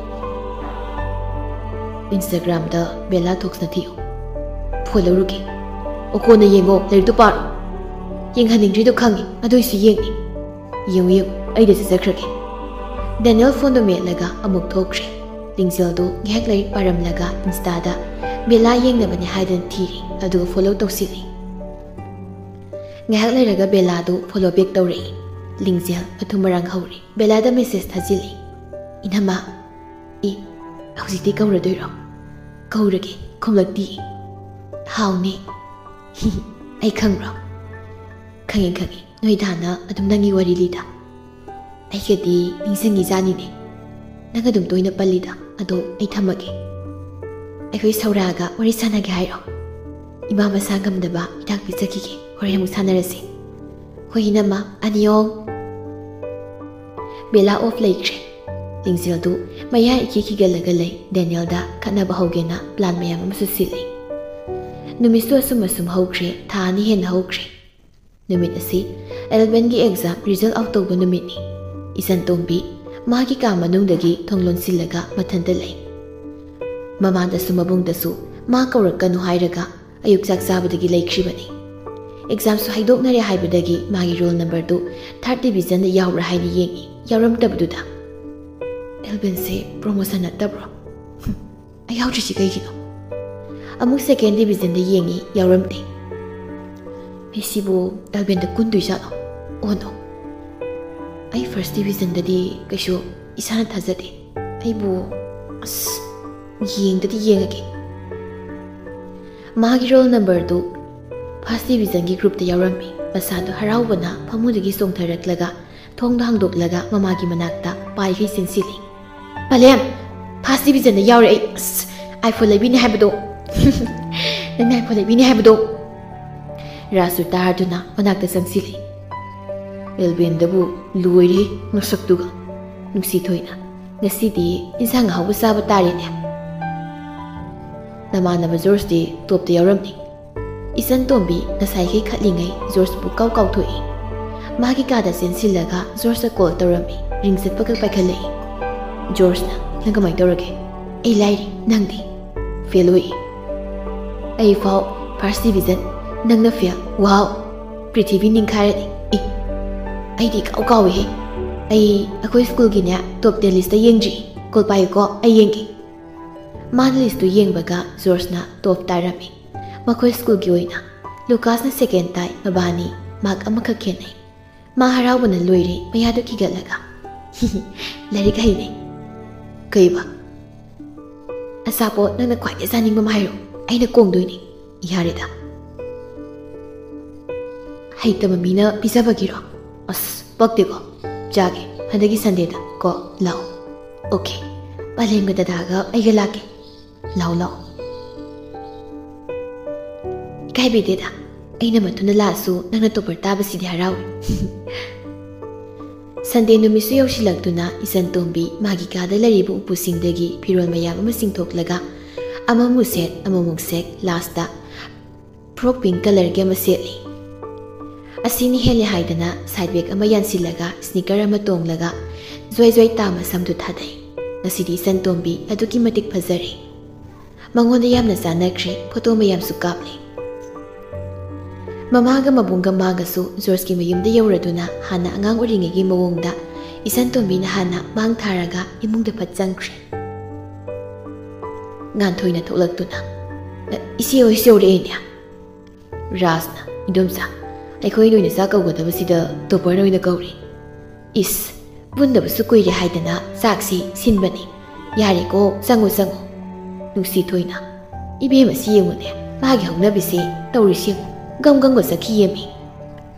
ꯏꯟꯁꯇꯥꯒ꯭ꯔꯥꯝꯗ ꯕꯦꯂꯥ ꯊꯣꯛꯁꯅ ꯊꯤꯌꯨ ꯐꯣꯟ ꯂꯧꯔꯨꯒꯦ ꯑꯣ ꯀꯣꯟꯅ ꯌꯦꯡꯉꯣ ꯂꯥꯏꯔꯤꯛꯇꯣ ꯄꯥꯔꯣ ꯌꯦꯡꯍꯟꯅꯤꯡꯗ꯭ꯔꯤꯗꯣ ꯈꯪꯉꯤ ꯑꯗꯨꯏꯁꯨ ꯌꯦꯡꯅꯤ ꯌꯦꯡꯉꯨ ꯌꯦꯡꯉꯨ ꯑꯩꯗ ꯆꯠꯆꯈ꯭ꯔꯒꯦ ꯗꯦꯅꯤꯌꯦꯜ ꯐꯣꯟꯗꯣ ꯃꯦꯠꯂꯒ ꯑꯃꯨꯛ ꯊꯣꯛꯈ꯭ꯔꯦ ꯂꯤꯡꯖꯦꯜꯗꯨ ꯉꯥꯏꯍꯥꯛ ꯂꯥꯏꯔꯤꯛ ꯄꯥꯔꯝꯂꯒ ꯏꯟꯁꯇꯥꯗ ꯕꯦꯂꯥ ꯌꯦꯡꯅꯕꯅꯤ ꯍꯥꯏꯗꯅ ꯊꯤꯔꯤ ꯑꯗꯨꯒ ꯐꯣꯂꯣ ꯇꯧꯁꯤꯜꯂꯤ ꯉꯥꯏꯍꯥꯛ ꯂꯩꯔꯒ ꯕꯦꯂꯥꯗꯨ ꯐꯣꯂꯣ ꯕꯦꯛ ꯇꯧꯔꯛꯏ ꯂꯤꯡꯖꯦꯜ ꯃꯊꯨꯝ ꯃꯔꯥꯡ ꯍꯧꯔꯤ ꯕꯦꯂꯥꯗ ꯃꯦꯁꯦꯖ ꯊꯥꯖꯤꯜꯂꯤ ꯏꯅꯝꯃ ꯏ ꯍꯧꯖꯤꯛꯇꯤ ꯀꯧꯔꯗꯣꯏꯔꯣ ꯀꯧꯔꯒꯦ ꯈꯨꯝꯂꯛꯇꯤ ꯍꯥꯎꯅꯦ ꯍꯤ ꯑꯩ ꯈꯪꯕ꯭ꯔꯣ ꯈꯪꯉꯤ ꯈꯪꯉꯤ ꯅꯣꯏ ꯗꯥꯅ ꯑꯗꯨꯝ ꯅꯪꯒꯤ ꯋꯥꯔꯤ ꯂꯤꯗ ꯑꯩꯒꯗꯤ ꯅꯤꯡꯁꯤꯡꯉꯤꯖꯥꯅꯤꯅꯦ ꯅꯪ ꯑꯗꯨꯝ ꯇꯣꯏꯅ ꯄꯜꯂꯤꯗ ꯑꯗꯣ ꯑꯩ ꯊꯝꯃꯒꯦ ꯑꯩꯈꯣꯏ ꯁꯧꯔꯥꯒ ꯋꯥꯔꯤ ꯁꯥꯟꯅꯒꯦ ꯍꯥꯏꯔꯣ ꯏꯃꯥ ꯃꯁꯥ ꯉꯝꯗꯕ ꯍꯤꯗꯥꯛ ꯄꯤꯖꯈꯤꯒꯦ ꯍꯣꯔꯦꯟ ꯑꯃꯨꯛ ꯁꯥꯟꯅꯔꯁꯤ Huinama, Anion. Bela of Lake Lingzil du, maya iki ki gala gala Daniel đã da khana ba hogena plan maya ma su sili Numis tu asum asum hogre thani hen hogre Numit asi Elben gi exam result out to numit ni. Isan tombi ma gi ka manung dagi thlonglon silaga mathanda lei Mamanda su mabung da su, ma kawrakanu hairaga ayuk sak sabadagi laikshibani ꯑꯦꯛꯖꯥꯝꯁꯨ ꯍꯥꯏꯗꯣꯛꯅꯔꯦ ꯍꯥꯏꯕꯗꯒꯤ ꯃꯥꯒꯤ ꯔꯣꯜ ꯅꯝꯕꯔꯗꯨ ꯊꯥꯔꯠ ꯗꯤꯕꯤꯖꯟꯗ ꯌꯥꯎꯕ꯭ꯔꯥ ꯍꯥꯏꯅ ꯌꯦꯡꯉꯤ ꯌꯥꯎꯔꯝꯗꯕꯗꯨꯗ ꯑꯦꯜꯕꯤꯟꯁꯦ ꯄ꯭ꯔꯣꯃꯣꯁꯟ ꯅꯠꯇꯕ꯭ꯔꯣ ꯑꯩ ꯌꯥꯎꯗ꯭ꯔꯤꯁꯤ ꯀꯩꯒꯤꯅꯣ ꯑꯃꯨꯛ ꯁꯦꯀꯦꯟ ꯗꯤꯕꯤꯖꯟꯗ ꯌꯦꯡꯉꯤ ꯌꯥꯎꯔꯝꯗꯦ ꯑꯩꯁꯤꯕꯨ ꯑꯦꯜꯕꯦꯟꯗ ꯀꯨꯟꯗꯣꯏꯖꯥꯠꯂꯣ ꯑꯣꯅꯣ ꯑꯩ ꯐꯥꯔꯁ ꯗꯤꯕꯤꯖꯟꯗꯗꯤ ꯀꯩꯁꯨ ꯏꯁꯥꯅ ꯊꯥꯖꯗꯦ ꯑꯩꯕꯨ ꯑꯁ ꯌꯦꯡꯗꯗꯤ ꯌꯦꯡꯉꯒꯦ ꯃꯥꯒꯤ ꯔꯣꯜ ꯅꯝꯕꯔꯗꯨ ꯐꯥꯔꯁ ꯗꯤꯕꯤꯖꯟꯒꯤ ꯒ꯭ꯔꯨꯞꯇ ꯌꯥꯎꯔꯝꯃꯤ ꯃꯁꯥꯗꯣ ꯍꯔꯥꯎꯕꯅ ꯐꯃꯨꯡꯗꯒꯤ ꯆꯣꯡꯊꯔꯛꯂꯒ ꯊꯣꯡꯗ ꯍꯥꯡꯗꯣꯛꯂꯒ ꯃꯃꯥꯒꯤ ꯃꯅꯥꯛꯇ ꯄꯥꯏꯈꯩ ꯆꯦꯟꯁꯤꯜꯂꯤ ꯄꯂꯦꯝ ꯐꯥꯔꯁ ꯗꯤꯕꯤꯖꯟꯗ ꯌꯥꯎꯔꯦ ꯑꯩ ꯑꯁ ꯑꯥꯏꯐꯣꯟ ꯂꯩꯕꯤꯅꯤ ꯍꯥꯏꯕꯗꯣ ꯅꯪꯅ ꯑꯥꯏꯐꯣꯟ ꯂꯩꯕꯤꯅꯤ ꯍꯥꯏꯕꯗꯣ ꯔꯥꯁꯨ ꯇꯥꯔꯗꯨꯅ ꯃꯅꯥꯛꯇ ꯆꯪꯁꯤꯜꯂꯤ ꯑꯦꯜꯕꯦꯟꯗꯕꯨ ꯂꯣꯏꯔꯦ ꯃꯁꯛꯇꯨꯒ ꯅꯨꯡꯁꯤ ꯊꯣꯏꯅ ꯉꯁꯤꯗꯤ ꯏꯟꯁꯥꯡ ꯑꯍꯥꯎꯕ ꯆꯥꯕ ꯇꯥꯔꯦꯅꯦ ꯅꯃꯥꯟꯅꯕ ꯖꯣꯔꯖꯇꯤ ꯇꯣꯞꯇ ꯌꯥꯎꯔꯝꯅꯤ ꯏꯆꯟ ꯇꯣꯝꯕꯤ ꯉꯁꯥꯏꯈꯩ ꯈꯠꯂꯤꯉꯩ ꯖꯣꯔꯖꯄꯨ ꯀꯥꯎ ꯀꯥꯎꯊꯣꯛꯏ ꯃꯥꯒꯤ ꯀꯥꯗ ꯆꯦꯟꯁꯤꯜꯂꯒ ꯖꯣꯔꯖꯇ ꯀꯣꯜ ꯇꯧꯔꯝꯃꯤ ꯔꯤꯡ ꯆꯠꯄꯒ ꯄꯥꯏꯈꯠꯂꯛꯏ ꯖꯣꯔꯖꯅ ꯅꯪ ꯀꯃꯥꯏꯅ ꯇꯧꯔꯒꯦ ꯑꯩ ꯂꯥꯏꯔꯤ ꯅꯪꯗꯤ ꯐꯦꯜ ꯑꯣꯏ ꯑꯩ ꯐꯥꯎ ꯐꯥꯔꯁ ꯗꯤꯕꯤꯖꯟ ꯅꯪꯅ ꯐꯦꯜ ꯋꯥꯎ ꯄ꯭ꯔꯤꯊꯤꯕꯤ ꯅꯤꯡꯈꯥꯏꯔꯗꯤ ꯏ ꯑꯩꯗꯤ ꯀꯥꯎ ꯀꯥꯎꯏꯍꯦ ꯑꯩ ꯑꯩꯈꯣꯏ ꯁ꯭ꯀꯨꯜꯒꯤꯅꯦ ꯇꯣꯞ ꯇꯦꯟ ꯂꯤꯁꯇ ꯌꯦꯡꯗ꯭ꯔꯤ ꯀꯣꯜ ꯄꯥꯏꯌꯨꯀꯣ ꯑꯩ ꯌꯦꯡꯒꯦ ꯃꯥꯅ ꯂꯤꯁꯇꯨ ꯌꯦꯡꯕꯒ ꯖꯣꯔꯖꯅ ꯇꯣꯞ ꯇꯥꯔꯝꯃꯤ ꯃꯈꯣꯏ ꯁ꯭ꯀꯨꯜꯒꯤ ꯑꯣꯏꯅ ꯂꯨꯀꯥꯁꯅ ꯁꯦꯀꯦꯟ ꯇꯥꯏ ꯃꯕꯥꯅꯤ ꯃꯥꯔꯛ ꯑꯃꯈꯛ ꯈꯦꯠꯅꯩ ꯃꯥ ꯍꯔꯥꯎꯕꯅ ꯂꯣꯏꯔꯦ ꯃꯌꯥꯗꯨ ꯈꯤꯒꯠꯂꯒ ꯂꯥꯏꯔꯤꯛ ꯍꯩꯅꯩ ꯀꯩꯕ ꯑꯆꯥꯄꯣꯠ ꯅꯪꯅ ꯈ꯭ꯋꯥꯏꯗꯒꯤ ꯆꯥꯅꯤꯡꯕ ꯑꯃ ꯍꯥꯏꯔꯣ ꯑꯩꯅ ꯀꯣꯡꯗꯣꯏꯅꯤ ꯌꯥꯔꯦꯗ ꯍꯩꯇꯕ ꯃꯤꯅ ꯄꯤꯖꯕꯒꯤꯔꯣ ꯑꯁ ꯄꯛꯇꯦꯀꯣ ꯆꯥꯒꯦ ꯍꯟꯗꯛꯀꯤ ꯁꯟꯗꯦꯗ ꯀꯣ ꯂꯥꯛꯑꯣ ꯑꯣꯀꯦ ꯄꯥꯂꯦꯝꯒ ꯗꯗꯥꯒ ꯑꯩꯒ ꯂꯥꯛꯀꯦ ꯂꯥꯛꯑꯣ ꯂꯥꯛꯑꯣ ꯏꯀꯥꯏꯕꯤꯗꯦꯗ ꯑꯩꯅ ꯃꯊꯨꯅ ꯂꯥꯛꯑꯁꯨ ꯅꯪꯅ ꯇꯣꯄꯔ ꯇꯥꯕꯁꯤꯗꯤ ꯍꯔꯥꯎꯏ ꯁꯟꯗꯦ ꯅꯨꯃꯤꯠꯁꯨ ꯌꯧꯁꯤꯜꯂꯛꯇꯨꯅ ꯏꯆꯟ ꯇꯣꯝꯕꯤ ꯃꯥꯒꯤ ꯀꯥꯗ ꯂꯩꯔꯤꯕ ꯎꯄꯨꯁꯤꯡꯗꯒꯤ ꯐꯤꯔꯣꯜ ꯃꯌꯥꯝ ꯑꯃ ꯆꯤꯡꯊꯣꯛꯂꯒ ꯑꯃꯃꯨꯛ ꯁꯦꯠ ꯑꯃꯃꯨꯛ ꯁꯦꯠ ꯂꯥꯁꯇ ꯐ꯭ꯔꯣꯛ ꯄꯤꯡ ꯀꯂꯔꯒꯤ ꯑꯃ ꯁꯦꯠꯂꯤ ꯑꯁꯤꯅꯤ ꯍꯦꯜꯂꯦ ꯍꯥꯏꯗꯅ ꯁꯥꯏꯠ ꯕꯦꯛ ꯑꯃ ꯌꯥꯟꯁꯤꯜꯂꯒ ꯁ꯭ꯅꯤꯀꯔ ꯑꯃ ꯇꯣꯡꯂꯒ ꯖꯣꯏ ꯖꯣꯏ ꯇꯥꯃ ꯁꯝꯗꯨ ꯊꯥꯗꯩ ꯉꯁꯤꯗꯤ ꯏꯆꯟ ꯇꯣꯝꯕꯤ ꯑꯗꯨꯛꯀꯤ ꯃꯇꯤꯛ ꯐꯖꯔꯦ ꯃꯉꯣꯟꯗ ꯌꯥꯝꯅ ꯆꯥꯟꯅꯈ꯭ꯔꯦ ꯐꯣꯇꯣ ꯃꯌꯥꯝꯁꯨ ꯀꯥꯞꯂꯤ ꯃꯃꯥꯒ ꯃꯕꯨꯡꯒ ꯃꯥꯒꯁꯨ ꯖꯣꯔꯖꯀꯤ ꯃꯌꯨꯝꯗ ꯌꯧꯔꯗꯨꯅ ꯍꯥꯟꯅ ꯑꯉꯥꯡ ꯑꯣꯏꯔꯤꯉꯩꯒꯤ ꯃꯑꯣꯡꯗ ꯏꯆꯟ ꯇꯣꯝꯕꯤꯅ ꯍꯥꯟꯅ ꯃꯥꯡ ꯊꯥꯔꯒ ꯏꯃꯨꯡꯗ ꯐꯠ ꯆꯪꯈ꯭ꯔꯦ ꯉꯥꯟꯊꯣꯏꯅ ꯊꯣꯛꯂꯛꯇꯨꯅ ꯏꯆꯦ ꯍꯣꯏꯁꯨ ꯌꯧꯔꯛꯑꯦꯅꯦ ꯔꯥꯖꯅ ꯏꯗꯣꯝꯆꯥ ꯑꯩꯈꯣꯏ ꯅꯣꯏꯅ ꯆꯥꯛ ꯀꯧꯒꯗꯕꯁꯤꯗ ꯇꯣꯄꯔꯅ ꯑꯣꯏꯅ ꯀꯧꯔꯤ ꯏꯁ ꯄꯨꯟꯗꯕꯁꯨ ꯀꯨꯏꯔꯦ ꯍꯥꯏꯗꯅ ꯆꯥꯛꯁꯤ ꯁꯤꯟꯕꯅꯤ ꯌꯥꯔꯦꯀꯣ ꯆꯪꯉꯣ ꯆꯪꯉꯣ ꯅꯨꯡꯁꯤ ꯊꯣꯏꯅ ꯏꯕꯦꯝ ꯑꯁꯤ ꯌꯦꯡꯉꯨꯅꯦ ꯃꯥꯒꯤ ꯍꯧꯅꯕꯤꯁꯦ ꯇꯧꯔꯤꯁꯤ ꯌꯦꯡꯉꯨ 감각과 사키예미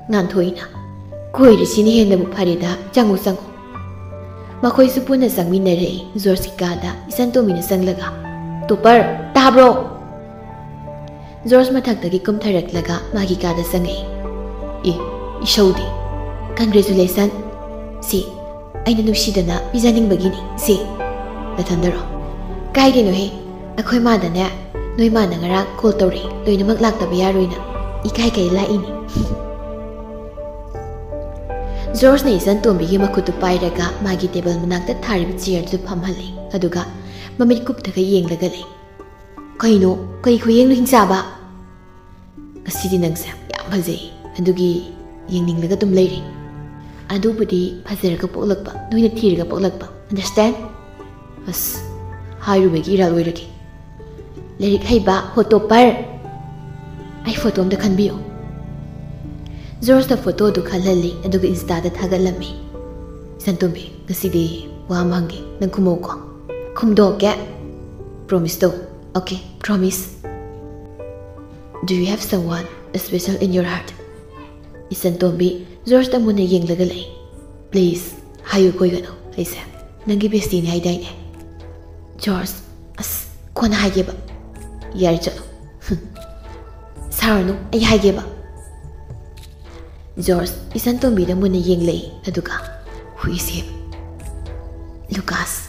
난 토이나 고이를 신이했는 목파리다 장우상고 마코이 스푼에 상미네레 조르스키가다 이산토미는 상라가 또빨 따브로 조르스 마탁다기 끔타락라가 마기가다 상에 이 이셔우디 congratulation si aina nushidana bijaning bagini si nathandaro kai gino he akhoi ma da ne noi ma na ngara call tawri loinamak lak ta biya roina ꯏꯀꯥꯏ ꯀꯩ ꯂꯥꯛꯏꯅꯤ ꯖꯣꯔꯖꯅ ꯏꯆꯟ ꯇꯣꯝꯕꯤꯒꯤ ꯃꯈꯨꯠꯇꯨ ꯄꯥꯏꯔꯒ ꯃꯥꯒꯤ ꯇꯦꯕꯜ ꯃꯅꯥꯛꯇ ꯊꯥꯔꯤꯕ ꯆꯤꯌꯔꯗꯨ ꯐꯝꯍꯜꯂꯤ ꯑꯗꯨꯒ ꯃꯃꯤꯠ ꯀꯨꯞꯊꯒ ꯌꯦꯡꯂꯒ ꯂꯩ ꯀꯩꯅꯣ ꯀꯩ ꯈꯨꯌꯦꯡꯅꯣ ꯍꯤꯡꯆꯥꯕ ꯉꯁꯤꯗꯤ ꯅꯪꯁꯦ ꯌꯥꯝ ꯐꯖꯩ ꯑꯗꯨꯒꯤ ꯌꯦꯡꯅꯤꯡꯂꯒ ꯑꯗꯨꯝ ꯂꯩꯔꯤ ꯑꯗꯨꯕꯨꯗꯤ ꯐꯖꯔꯒ ꯄꯣꯛꯂꯛꯄ ꯅꯣꯏꯅ ꯊꯤꯔꯒ ꯄꯣꯛꯂꯛꯄ ꯑꯟꯗꯔꯁꯇꯦꯟ ꯑꯁ ꯍꯥꯏꯔꯨꯕꯒꯤ ꯏꯔꯥꯜ ꯑꯣꯏꯔꯒꯦ ꯂꯥꯏꯔꯤꯛ ꯍꯩꯕ ꯐꯣꯇꯣꯄꯔ ꯑꯩ ꯐꯣꯇꯣ ꯑꯝꯇ ꯈꯟꯕꯤꯌꯨ ꯖꯣꯔꯖꯇ ꯐꯣꯇꯣꯗꯨ ꯈꯜꯍꯜꯂꯤ ꯑꯗꯨꯒ ꯏꯟꯁꯇꯥꯗ ꯊꯥꯒꯠꯂꯝꯃꯤ ꯏꯆꯟꯇꯣꯝꯕꯤ ꯉꯁꯤꯗꯤ ꯋꯥ ꯑꯃ ꯍꯪꯒꯦ ꯅꯪ ꯈꯨꯝꯃꯧꯀꯣ ꯈꯨꯝꯗꯣꯛꯀꯦ ꯄ꯭ꯔꯣꯃꯤꯁ ꯇꯧ okay promise do you have some one special in your heart ꯏꯆꯟꯇꯣꯝꯕꯤ ꯖꯣꯔꯖꯇ ꯃꯨꯟꯅ ꯌꯦꯡꯂꯒ ꯂꯩ ꯄ꯭ꯂꯤꯖ ꯍꯥꯏꯌꯨ ꯀꯣꯏꯒꯅꯨ ꯑꯩꯁꯦ ꯅꯪꯒꯤ ꯕꯦꯁꯇꯤꯅꯤ ꯍꯥꯏꯗꯥꯏꯅꯦ ꯖꯣꯔꯖ ꯑꯁ ꯀꯣꯟꯅ ꯍꯥꯏꯒꯦꯕ ꯌꯥꯔꯦ ꯆꯠꯂꯣ ꯁꯥꯔꯅꯨ ꯑꯩ ꯍꯥꯏꯒꯦꯕ ꯖꯣꯔꯖ ꯏꯆꯟꯇꯣꯝꯕꯤꯗ ꯃꯨꯟꯅ ꯌꯦꯡꯂꯛꯏ ꯑꯗꯨꯒ ꯍꯨꯏꯁꯦ ꯂꯨꯀꯥꯁ